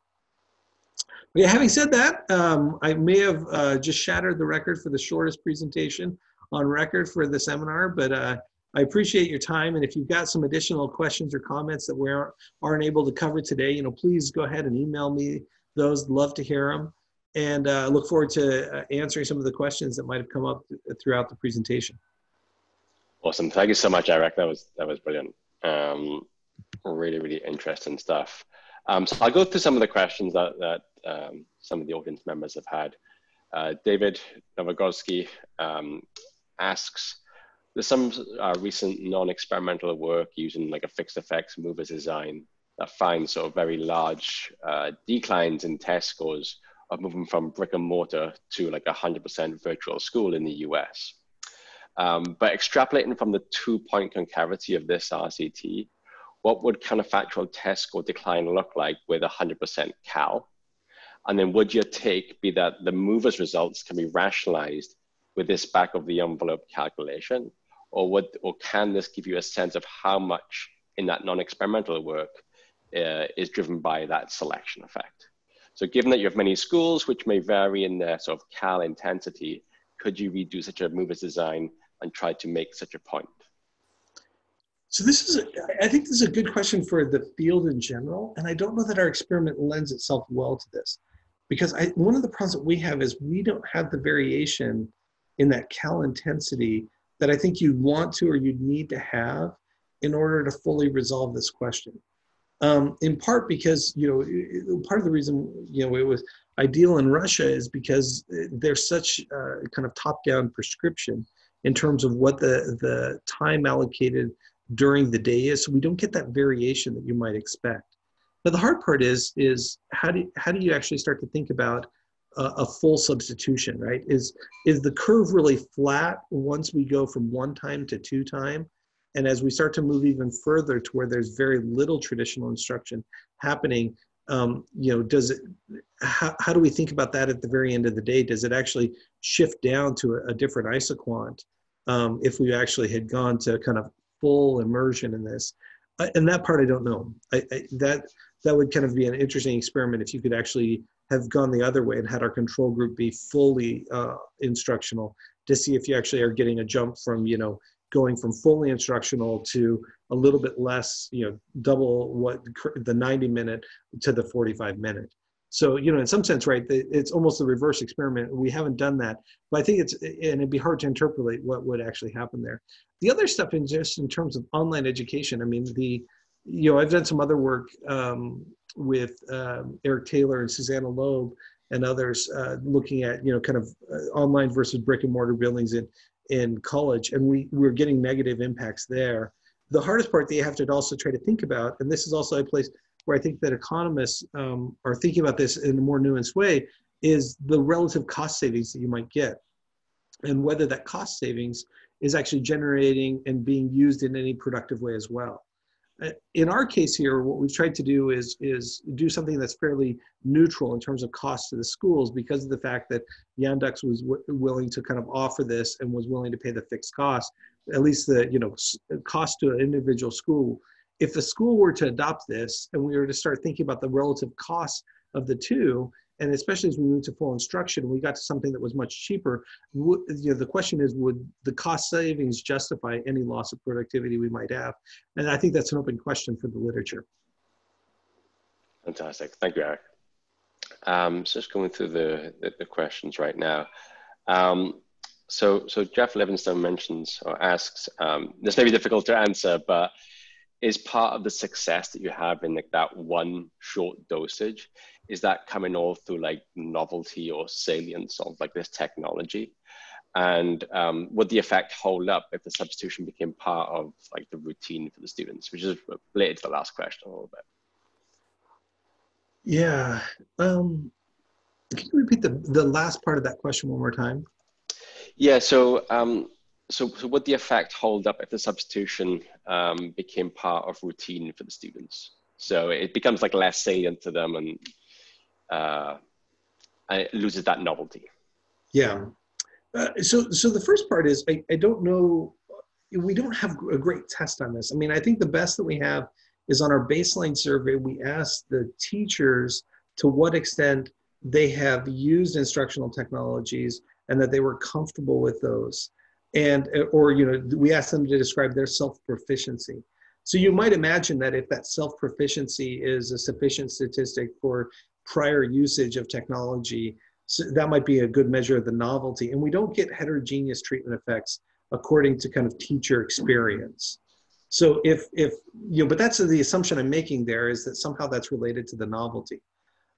Okay, having said that, um, I may have uh, just shattered the record for the shortest presentation on record for the seminar, but uh, I appreciate your time. And if you've got some additional questions or comments that we aren't, aren't able to cover today, you know, please go ahead and email me those. Love to hear them. And uh, look forward to uh, answering some of the questions that might have come up throughout the presentation. Awesome. Thank you so much, Eric. That was, that was brilliant. Um, really, really interesting stuff. Um, so I'll go through some of the questions that, that um, some of the audience members have had. Uh, David Novgorodsky um, asks, there's some uh, recent non-experimental work using like a fixed effects movers design that finds sort of very large uh, declines in test scores of moving from brick and mortar to like 100% virtual school in the US. Um, but extrapolating from the two point concavity of this RCT, what would counterfactual test score decline look like with 100% cal? And then would your take be that the movers results can be rationalized with this back of the envelope calculation? Or, would, or can this give you a sense of how much in that non-experimental work uh, is driven by that selection effect? So given that you have many schools which may vary in their sort of cal intensity, could you redo such a movers design and try to make such a point? So this is, a, I think this is a good question for the field in general, and I don't know that our experiment lends itself well to this, because I, one of the problems that we have is we don't have the variation in that cal intensity that I think you want to or you need to have in order to fully resolve this question. Um, in part because you know part of the reason you know it was ideal in Russia is because there's such a kind of top-down prescription in terms of what the the time allocated during the day is so we don't get that variation that you might expect. Now the hard part is is how do how do you actually start to think about a, a full substitution right? Is is the curve really flat once we go from one time to two time? And as we start to move even further to where there's very little traditional instruction happening um, you know does it how, how do we think about that at the very end of the day? Does it actually shift down to a, a different isoquant um, if we actually had gone to kind of full immersion in this. Uh, and that part I don't know. I, I, that that would kind of be an interesting experiment if you could actually have gone the other way and had our control group be fully uh, instructional to see if you actually are getting a jump from you know going from fully instructional to a little bit less you know double what the 90 minute to the 45 minute so, you know, in some sense, right, it's almost the reverse experiment. We haven't done that, but I think it's, and it'd be hard to interpolate what would actually happen there. The other stuff in just in terms of online education, I mean, the, you know, I've done some other work um, with um, Eric Taylor and Susanna Loeb and others uh, looking at, you know, kind of uh, online versus brick and mortar buildings in, in college. And we, we're getting negative impacts there. The hardest part that you have to also try to think about, and this is also a place where I think that economists um, are thinking about this in a more nuanced way, is the relative cost savings that you might get, and whether that cost savings is actually generating and being used in any productive way as well. Uh, in our case here, what we've tried to do is, is do something that's fairly neutral in terms of cost to the schools because of the fact that Yandex was willing to kind of offer this and was willing to pay the fixed cost, at least the you know cost to an individual school if the school were to adopt this and we were to start thinking about the relative costs of the two, and especially as we move to full instruction, we got to something that was much cheaper. you know, the question is, would the cost savings justify any loss of productivity we might have? And I think that's an open question for the literature. Fantastic, thank you, Eric. Um, so just going through the, the, the questions right now. Um, so, so Jeff Livingstone mentions or asks, um, this may be difficult to answer, but is part of the success that you have in like that one short dosage is that coming all through like novelty or salience of like this technology. And um, would the effect hold up if the substitution became part of like the routine for the students? Which is related to the last question a little bit. Yeah um, can you repeat the, the last part of that question one more time? Yeah so um, so, so would the effect hold up if the substitution um, became part of routine for the students? So it becomes like less salient to them and, uh, and it loses that novelty. Yeah. Uh, so, so the first part is I, I don't know. We don't have a great test on this. I mean, I think the best that we have is on our baseline survey. We asked the teachers to what extent they have used instructional technologies and that they were comfortable with those and or you know we ask them to describe their self proficiency so you might imagine that if that self proficiency is a sufficient statistic for prior usage of technology so that might be a good measure of the novelty. And we don't get heterogeneous treatment effects according to kind of teacher experience. So if if you know but that's the assumption i'm making there is that somehow that's related to the novelty.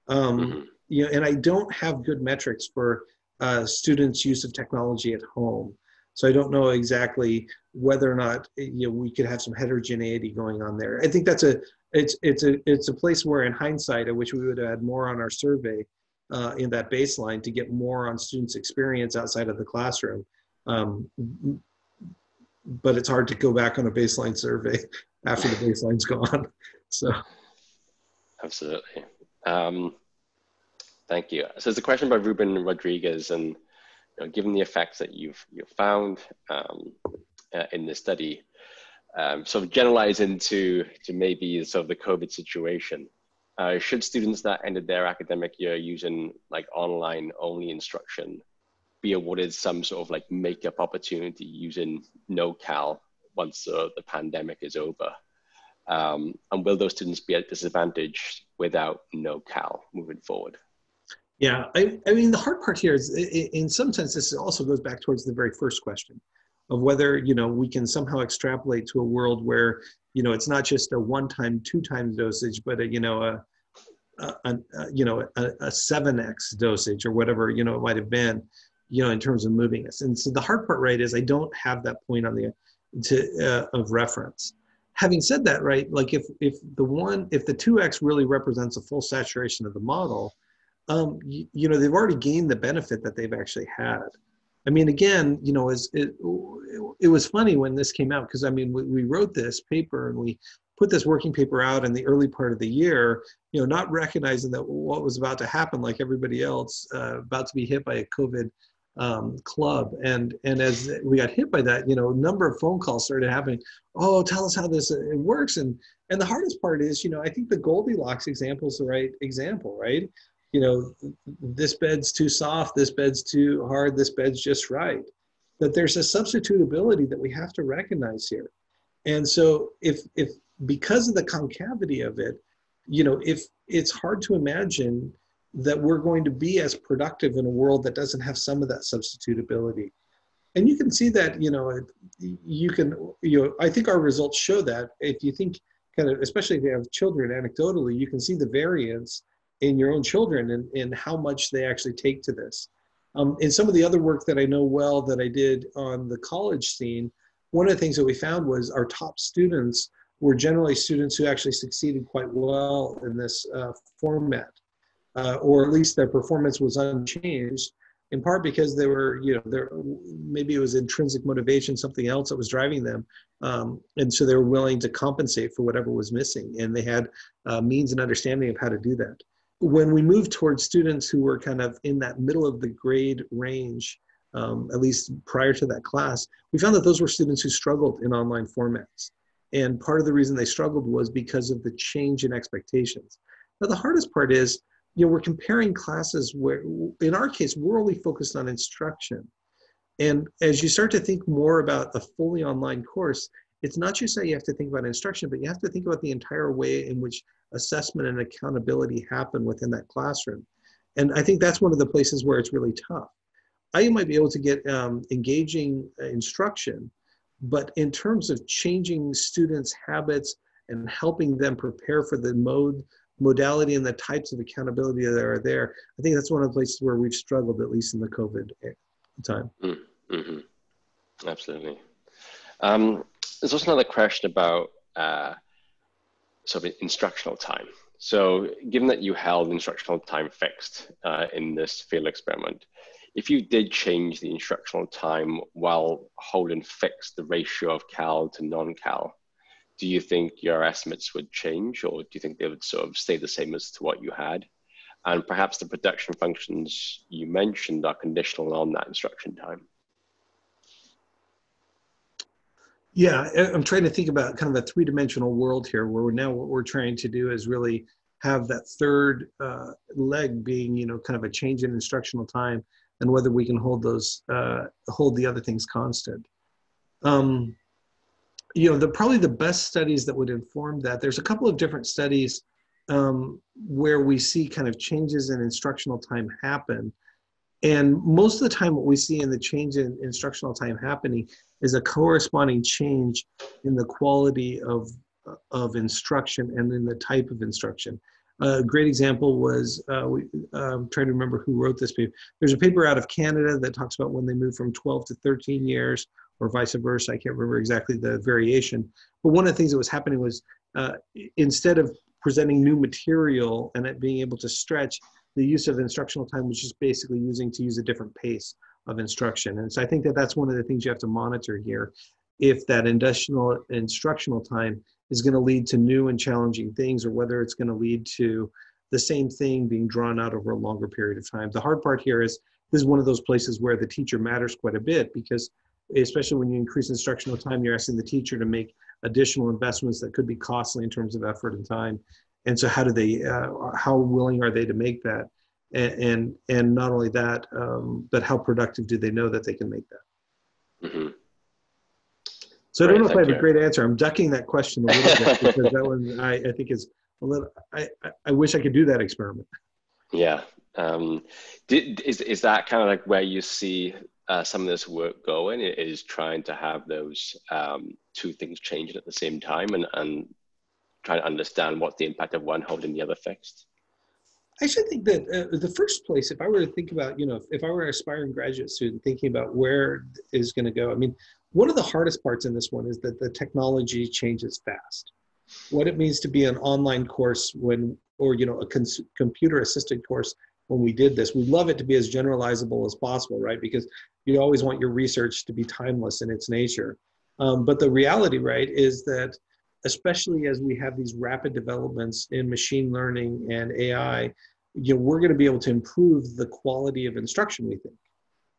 Um, mm-hmm. you know and i don't have good metrics for uh, students use of technology at home so I don't know exactly whether or not you know we could have some heterogeneity going on there. I think that's a it's it's a it's a place where in hindsight I wish we would have had more on our survey uh, in that baseline to get more on students' experience outside of the classroom. Um, but it's hard to go back on a baseline survey after the baseline's gone. So absolutely. Um, thank you. So there's a question by Ruben Rodriguez and know, given the effects that you've you've found um, uh, in this study, um, sort of generalize into to maybe sort of the COVID situation. Uh, should students that ended their academic year using like online only instruction be awarded some sort of like makeup opportunity using no cal once uh, the pandemic is over? Um, and will those students be at disadvantage without no Cal moving forward? Yeah, I, I mean, the hard part here is, in some sense, this also goes back towards the very first question of whether you know we can somehow extrapolate to a world where you know it's not just a one-time, two-time dosage, but a, you know a, a, a you know a seven x dosage or whatever you know it might have been, you know, in terms of moving us. And so the hard part, right, is I don't have that point on the to uh, of reference having said that, right, like if if the one if the two x really represents a full saturation of the model, um, you, you, know they've already gained the benefit that they've actually had. I mean, again, you know, it it, it was funny when this came out because I mean we, we wrote this paper and we put this working paper out in the early part of the year, you know, not recognizing that what was about to happen, like everybody else, uh, about to be hit by a COVID um, club. And and as we got hit by that, you know, a number of phone calls started happening. Oh, tell us how this uh, it works. And and the hardest part is, you know, I think the Goldilocks example is the right example, right? You know, this bed's too soft, this bed's too hard, this bed's just right. But there's a substitutability that we have to recognize here. And so if if because of the concavity of it, you know, if it's hard to imagine that we're going to be as productive in a world that doesn't have some of that substitutability and you can see that you know you can you know i think our results show that if you think kind of especially if you have children anecdotally you can see the variance in your own children and, and how much they actually take to this. Um, in some of the other work that i know well that i did on the college scene one of the things that we found was our top students were generally students who actually succeeded quite well in this uh, format uh, or at least their performance was unchanged in part because they were you know there maybe it was intrinsic motivation something else that was driving them um, and so they were willing to compensate for whatever was missing and they had uh, means and understanding of how to do that when we moved towards students who were kind of in that middle of the grade range um, at least prior to that class we found that those were students who struggled in online formats and part of the reason they struggled was because of the change in expectations now the hardest part is you know, we're comparing classes where, in our case, we're only focused on instruction. And as you start to think more about a fully online course, it's not just that you have to think about instruction, but you have to think about the entire way in which assessment and accountability happen within that classroom. And I think that's one of the places where it's really tough. I might be able to get um, engaging instruction, but in terms of changing students' habits and helping them prepare for the mode modality and the types of accountability that are there, I think that's one of the places where we've struggled, at least in the COVID time. Mm-hmm. Absolutely. Um, there's also another question about uh, sort of instructional time. So, given that you held instructional time fixed uh, in this field experiment, if you did change the instructional time while holding fixed the ratio of cal to non-cal, do you think your estimates would change or do you think they would sort of stay the same as to what you had? And perhaps the production functions you mentioned are conditional on that instruction time. Yeah, I'm trying to think about kind of a three-dimensional world here where now what we're trying to do is really have that third uh, leg being, you know, kind of a change in instructional time and whether we can hold those, uh, hold the other things constant. Um, you know the probably the best studies that would inform that there's a couple of different studies um, where we see kind of changes in instructional time happen and most of the time what we see in the change in instructional time happening is a corresponding change in the quality of of instruction and in the type of instruction a great example was uh, we, I'm trying to remember who wrote this paper. There's a paper out of Canada that talks about when they move from 12 to 13 years or vice versa. I can't remember exactly the variation. But one of the things that was happening was uh, instead of presenting new material and it being able to stretch, the use of instructional time was just basically using to use a different pace of instruction. And so I think that that's one of the things you have to monitor here. If that industrial instructional time is going to lead to new and challenging things, or whether it's going to lead to the same thing being drawn out over a longer period of time. The hard part here is this is one of those places where the teacher matters quite a bit because especially when you increase instructional time, you're asking the teacher to make additional investments that could be costly in terms of effort and time. And so, how do they? Uh, how willing are they to make that? And and, and not only that, um, but how productive do they know that they can make that? Mm-hmm. So I don't know if I have you. a great answer. I'm ducking that question a little bit because that one I, I think is a little. I, I wish I could do that experiment. Yeah. Um, did, is is that kind of like where you see uh, some of this work going? Is trying to have those um, two things changing at the same time and and trying to understand what the impact of one holding the other fixed. I actually think that uh, the first place, if I were to think about, you know, if, if I were an aspiring graduate student thinking about where is going to go, I mean, one of the hardest parts in this one is that the technology changes fast. What it means to be an online course when, or you know, a cons- computer-assisted course when we did this, we love it to be as generalizable as possible, right? Because you always want your research to be timeless in its nature. Um, but the reality, right, is that especially as we have these rapid developments in machine learning and AI, you know, we're going to be able to improve the quality of instruction, we think.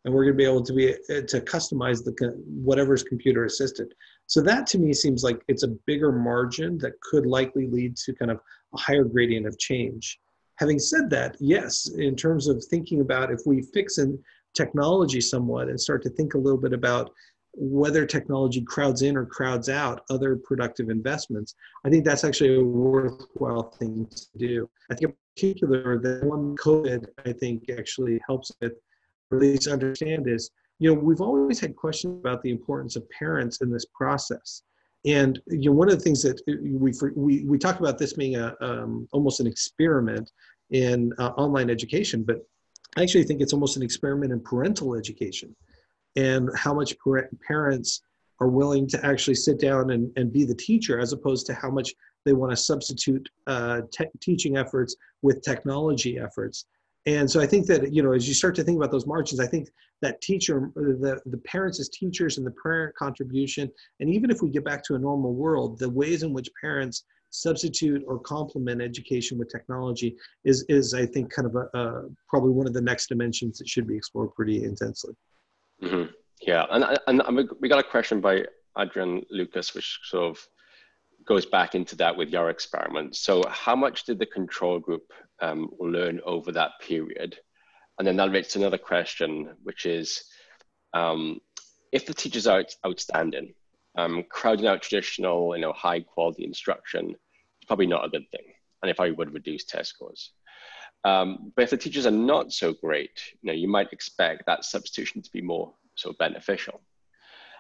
And we're going to be able to be uh, to customize the whatever's computer assisted. So that to me seems like it's a bigger margin that could likely lead to kind of a higher gradient of change. Having said that yes in terms of thinking about if we fix in technology somewhat and start to think a little bit about whether technology crowds in or crowds out other productive investments i think that's actually a worthwhile thing to do i think in particular the one covid i think actually helps with at least understand is, you know, we've always had questions about the importance of parents in this process. And you know, one of the things that we we we talk about this being a um, almost an experiment in uh, online education, but I actually think it's almost an experiment in parental education, and how much parents are willing to actually sit down and, and be the teacher, as opposed to how much they want to substitute uh, te- teaching efforts with technology efforts. And so i think that you know as you start to think about those margins i think that teacher the, the parents as teachers and the parent contribution and even if we get back to a normal world the ways in which parents substitute or complement education with technology is is i think kind of a, a probably one of the next dimensions that should be explored pretty intensely mm-hmm. yeah and, and, we got a question by adrian lucas which sort of goes back into that with your experiment. So how much did the control group um, learn over that period? And then that to another question, which is, um, if the teachers are outstanding, um, crowding out traditional, you know, high quality instruction is probably not a good thing. And if I would reduce test scores. Um, but if the teachers are not so great, you know, you might expect that substitution to be more so beneficial.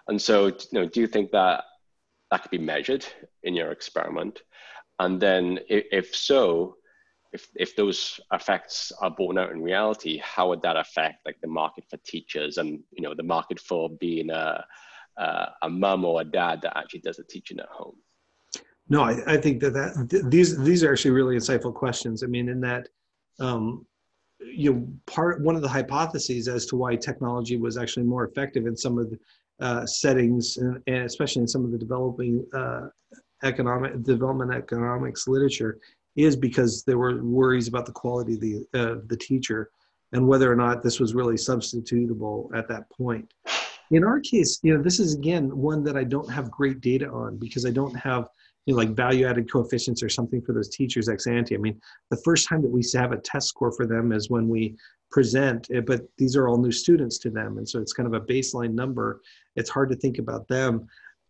And so, you know, do you think that that could be measured in your experiment? And then if, so, if, if those effects are borne out in reality, how would that affect like the market for teachers and you know the market for being a a, a mom or a dad that actually does the teaching at home? No, I, I think that, that th- these these are actually really insightful questions. I mean, in that um, you know part one of the hypotheses as to why technology was actually more effective in some of the uh, settings, and, and, especially in some of the developing uh, economic development economics literature, is because there were worries about the quality of the uh, the teacher and whether or not this was really substitutable at that point. In our case, you know, this is again one that I don't have great data on because I don't have you know, like value added coefficients or something for those teachers ex ante. I mean, the first time that we have a test score for them is when we present, eh, but these are all new students to them. And so it's kind of a baseline number. It's hard to think about them.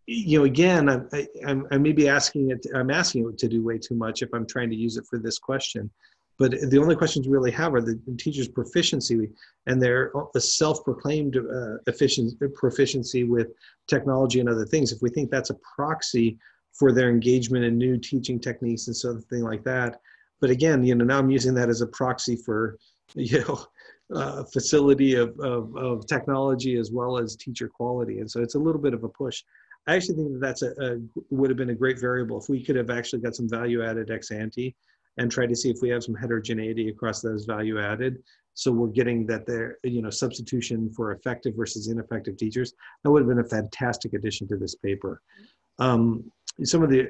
You know, again, I, I'm, I may be asking it, I'm asking it to do way too much if I'm trying to use it for this question. But the only questions we really have are the teacher's proficiency and their self-proclaimed uh, proficiency with technology and other things. If we think that's a proxy for their engagement in new teaching techniques and something like that. But again, you know, now I'm using that as a proxy for, you know, uh, facility of, of, of, technology as well as teacher quality. And so it's a little bit of a push. I actually think that that's a, a would have been a great variable if we could have actually got some value added ex ante and try to see if we have some heterogeneity across those value added. So we're getting that there, you know, substitution for effective versus ineffective teachers. That would have been a fantastic addition to this paper. Um, some of the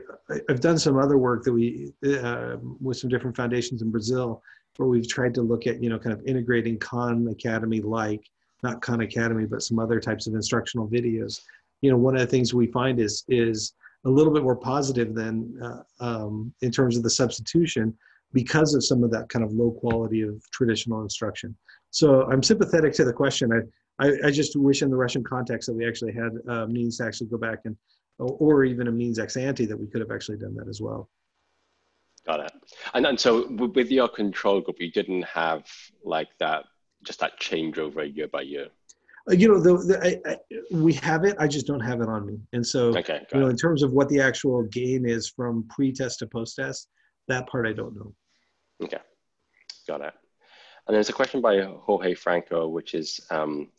I've done some other work that we uh, with some different foundations in Brazil where we've tried to look at you know kind of integrating Khan Academy like not Khan Academy but some other types of instructional videos. You know, one of the things we find is is a little bit more positive than uh, um, in terms of the substitution because of some of that kind of low quality of traditional instruction. So I'm sympathetic to the question. I I, I just wish in the Russian context that we actually had uh, means to actually go back and or, or even a means ex ante that we could have actually done that as well. Got it. And and so with your control group, you didn't have like that, just that changeover year by year. Uh, you know, the, the I, I, we have it. I just don't have it on me. And so, okay, you know, it. in terms of what the actual gain is from pre-test to post-test, that part I don't know. Okay, got it. And there's a question by Jorge Franco, which is um,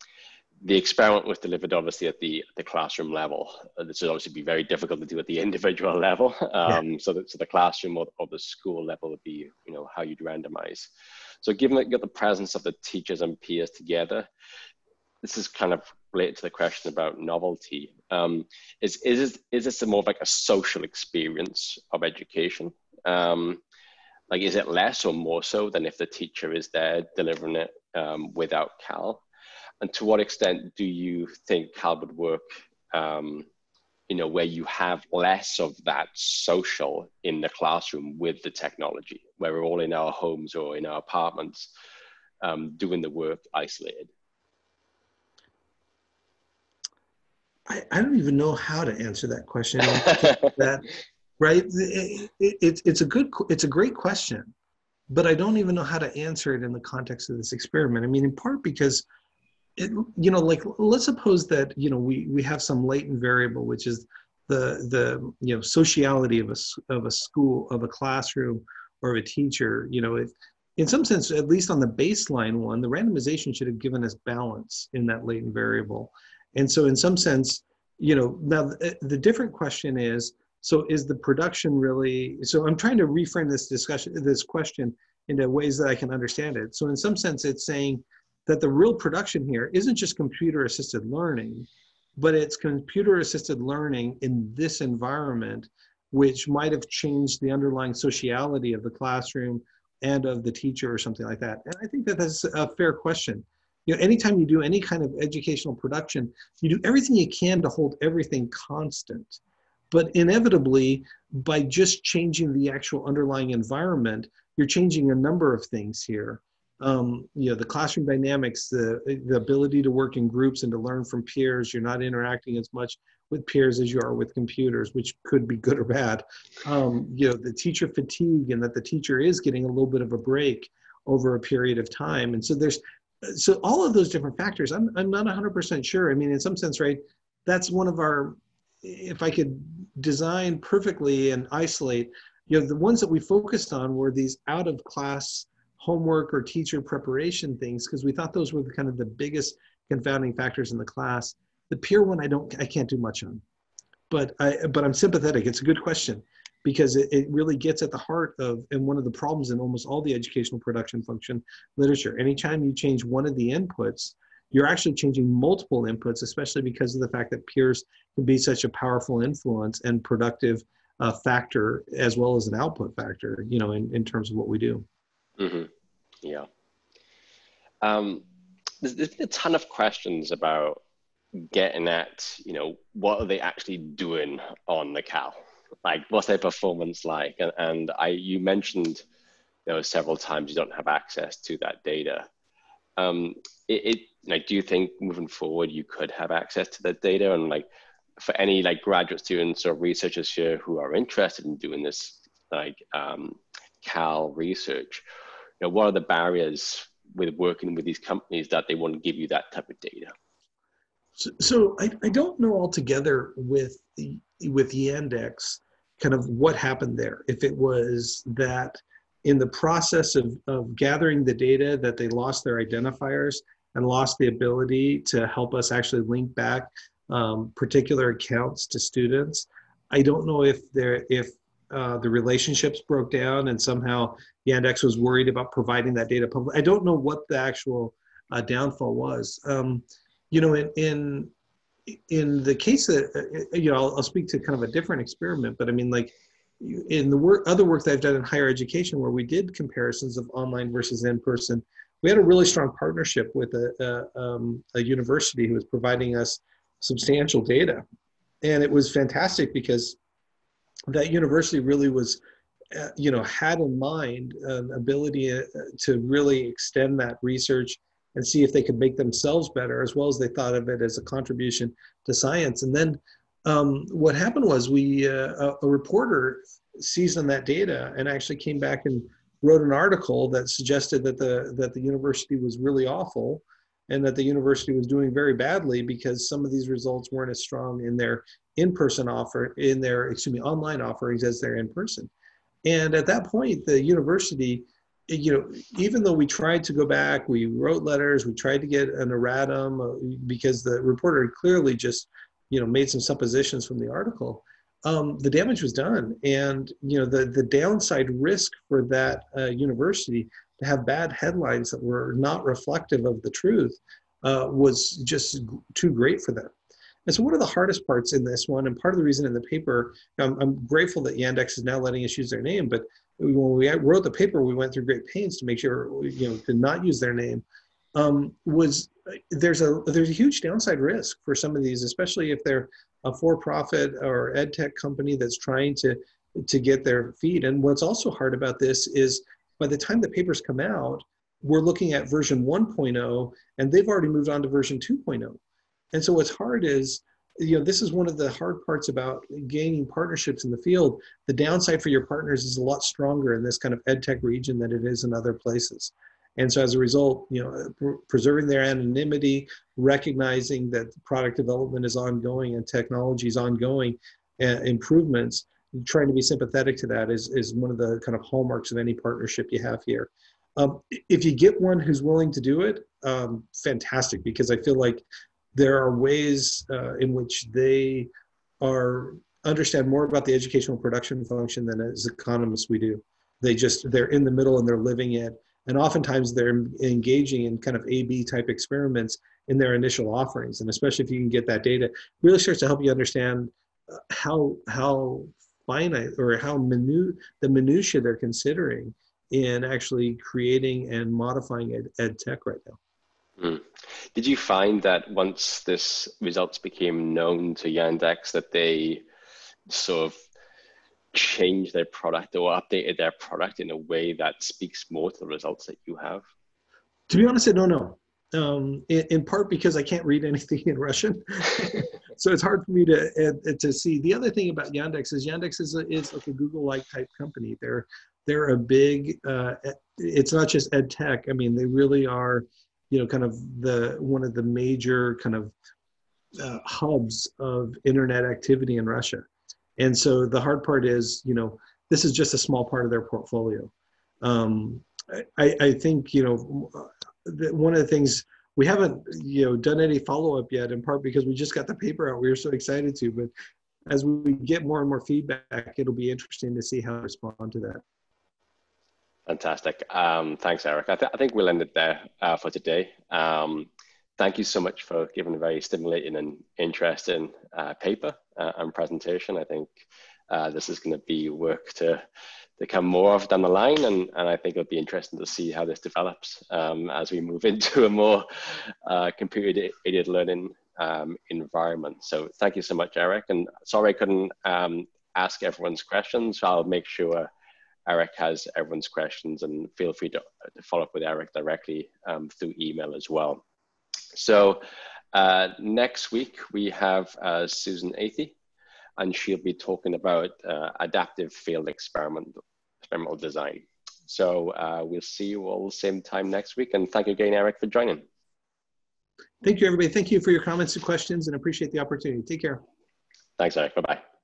the experiment was delivered obviously at the the classroom level. This would obviously be very difficult to do at the individual level. Um, yeah. So, that, so the classroom or, or, the school level would be, you know, how you'd randomize. So, given that you got the presence of the teachers and peers together, this is kind of related to the question about novelty. Um, is is this, is this more like a social experience of education? Um, like, is it less or more so than if the teacher is there delivering it um, without Cal? And to what extent do you think Cal would work, um, you know, where you have less of that social in the classroom with the technology, where we're all in our homes or in our apartments um, doing the work isolated? I, I don't even know how to answer that question. that right? It, it, it's a good, it's a great question, but I don't even know how to answer it in the context of this experiment. I mean, in part because it, you know, like let's suppose that you know we we have some latent variable, which is the the you know sociality of a of a school of a classroom or of a teacher. You know, it, in some sense, at least on the baseline one, the randomization should have given us balance in that latent variable. And so, in some sense, you know, now the, eh, the different question is so is the production really so i'm trying to reframe this discussion this question into ways that i can understand it so in some sense it's saying that the real production here isn't just computer assisted learning, but it's computer assisted learning in this environment, which might have changed the underlying sociality of the classroom and of the teacher or something like that. And I think that that's a fair question. You know, anytime you do any kind of educational production, you do everything you can to hold everything constant. But inevitably, by just changing the actual underlying environment, you're changing a number of things here um, you know the classroom dynamics the the ability to work in groups and to learn from peers you're not interacting as much with peers as you are with computers which could be good or bad. Um, you know the teacher fatigue and that the teacher is getting a little bit of a break over a period of time. And so there's so all of those different factors i'm, I'm not 100% sure. I mean in some sense right that's one of our if i could design perfectly and isolate you know the ones that we focused on were these out of class homework or teacher preparation things because we thought those were the kind of the biggest confounding factors in the class. The peer one, I don't, I can't do much on, but I, but I'm sympathetic. It's a good question because it, it really gets at the heart of and one of the problems in almost all the educational production function literature. Anytime you change one of the inputs, you're actually changing multiple inputs, especially because of the fact that peers can be such a powerful influence and productive uh, factor as well as an output factor, you know, in, in terms of what we do. Mm-hmm. Yeah. Um, there's, there's been a ton of questions about getting at, you know, what are they actually doing on the Cal? Like, what's their performance like? And, and I, you mentioned there were several times you don't have access to that data. Um, it, it, like, do you think moving forward you could have access to that data? And like, for any like graduate students or researchers here who are interested in doing this, like um, Cal research, you know, what are the barriers with working with these companies that they want to give you that type of data? So, so I, I don't know altogether with the with Yandex kind of what happened there. If it was that in the process of, of gathering the data that they lost their identifiers and lost the ability to help us actually link back um, particular accounts to students. I don't know if there if uh, the relationships broke down and somehow Yandex was worried about providing that data public. I don't know what the actual uh, downfall was. Um, you know, in, in in the case that uh, you know, I'll, I'll, speak to kind of a different experiment, but I mean, like in the work, other work that I've done in higher education, where we did comparisons of online versus in person, we had a really strong partnership with a, a, um, a university who was providing us substantial data, and it was fantastic because that university really was uh, you know had in mind an ability uh, to really extend that research and see if they could make themselves better as well as they thought of it as a contribution to science. And then um, what happened was we uh, a, reporter on that data and actually came back and wrote an article that suggested that the that the university was really awful and that the university was doing very badly because some of these results weren't as strong in their in-person offer in their excuse me online offerings as their in person. And at that point the university you know even though we tried to go back we wrote letters we tried to get an erratum uh, because the reporter clearly just you know made some suppositions from the article um, the damage was done. And you know the the downside risk for that uh, university to have bad headlines that were not reflective of the truth uh, was just too great for them and so one of the hardest parts in this one, and part of the reason in the paper, I'm, I'm grateful that Yandex is now letting us use their name, but when we wrote the paper, we went through great pains to make sure, you know, to not use their name, um, was there's a there's a huge downside risk for some of these, especially if they're a for-profit or ed tech company that's trying to to get their feet. And what's also hard about this is by the time the papers come out, we're looking at version 1.0 and they've already moved on to version 2.0. And so what's hard is, you know, this is one of the hard parts about gaining partnerships in the field. The downside for your partners is a lot stronger in this kind of ed tech region than it is in other places. And so as a result, you know, pr- preserving their anonymity, recognizing that product development is ongoing and technology is ongoing, uh, improvements, trying to be sympathetic to that is, is one of the kind of hallmarks of any partnership you have here. Um, if you get one who's willing to do it, um, fantastic, because I feel like there are ways uh, in which they are understand more about the educational production function than as economists we do. They just they're in the middle and they're living it, and oftentimes they're engaging in kind of A/B type experiments in their initial offerings. And especially if you can get that data, really starts to help you understand uh, how how finite or how minute the minutia they're considering in actually creating and modifying ed, ed tech right now. Mm. Did you find that once this results became known to Yandex that they sort of changed their product or updated their product in a way that speaks more to the results that you have? To be honest, I don't know. Um, in, in, part because I can't read anything in Russian, so it's hard for me to uh, to see. The other thing about Yandex is Yandex is a, is like a Google-like type company. They're they're a big. Uh, it's not just ed tech. I mean, they really are you know kind of the one of the major kind of uh, hubs of internet activity in Russia. And so the hard part is, you know, this is just a small part of their portfolio. Um, I, I think, you know, one of the things we haven't, you know, done any follow up yet, in part because we just got the paper out. We were so excited to, but as we get more and more feedback, it'll be interesting to see how to respond to that. Fantastic. Um, thanks, Eric. I, th- I, think we'll end it there uh, for today. Um, thank you so much for giving a very stimulating and interesting uh, paper uh, and presentation. I think uh, this is going to be work to, to come more of down the line, and, and I think it'll be interesting to see how this develops um, as we move into a more uh, computer-aided learning um, environment. So thank you so much, Eric. And sorry I couldn't um, ask everyone's questions. I'll make sure Eric has everyone's questions and feel free to, to follow up with Eric directly um, through email as well. So uh, next week we have uh, Susan Athey and she'll be talking about uh, adaptive field experiment, experimental design. So uh, we'll see you all same time next week. And thank you again, Eric, for joining. Thank you, everybody. Thank you for your comments and questions and appreciate the opportunity. Take care. Thanks, Eric. Bye-bye.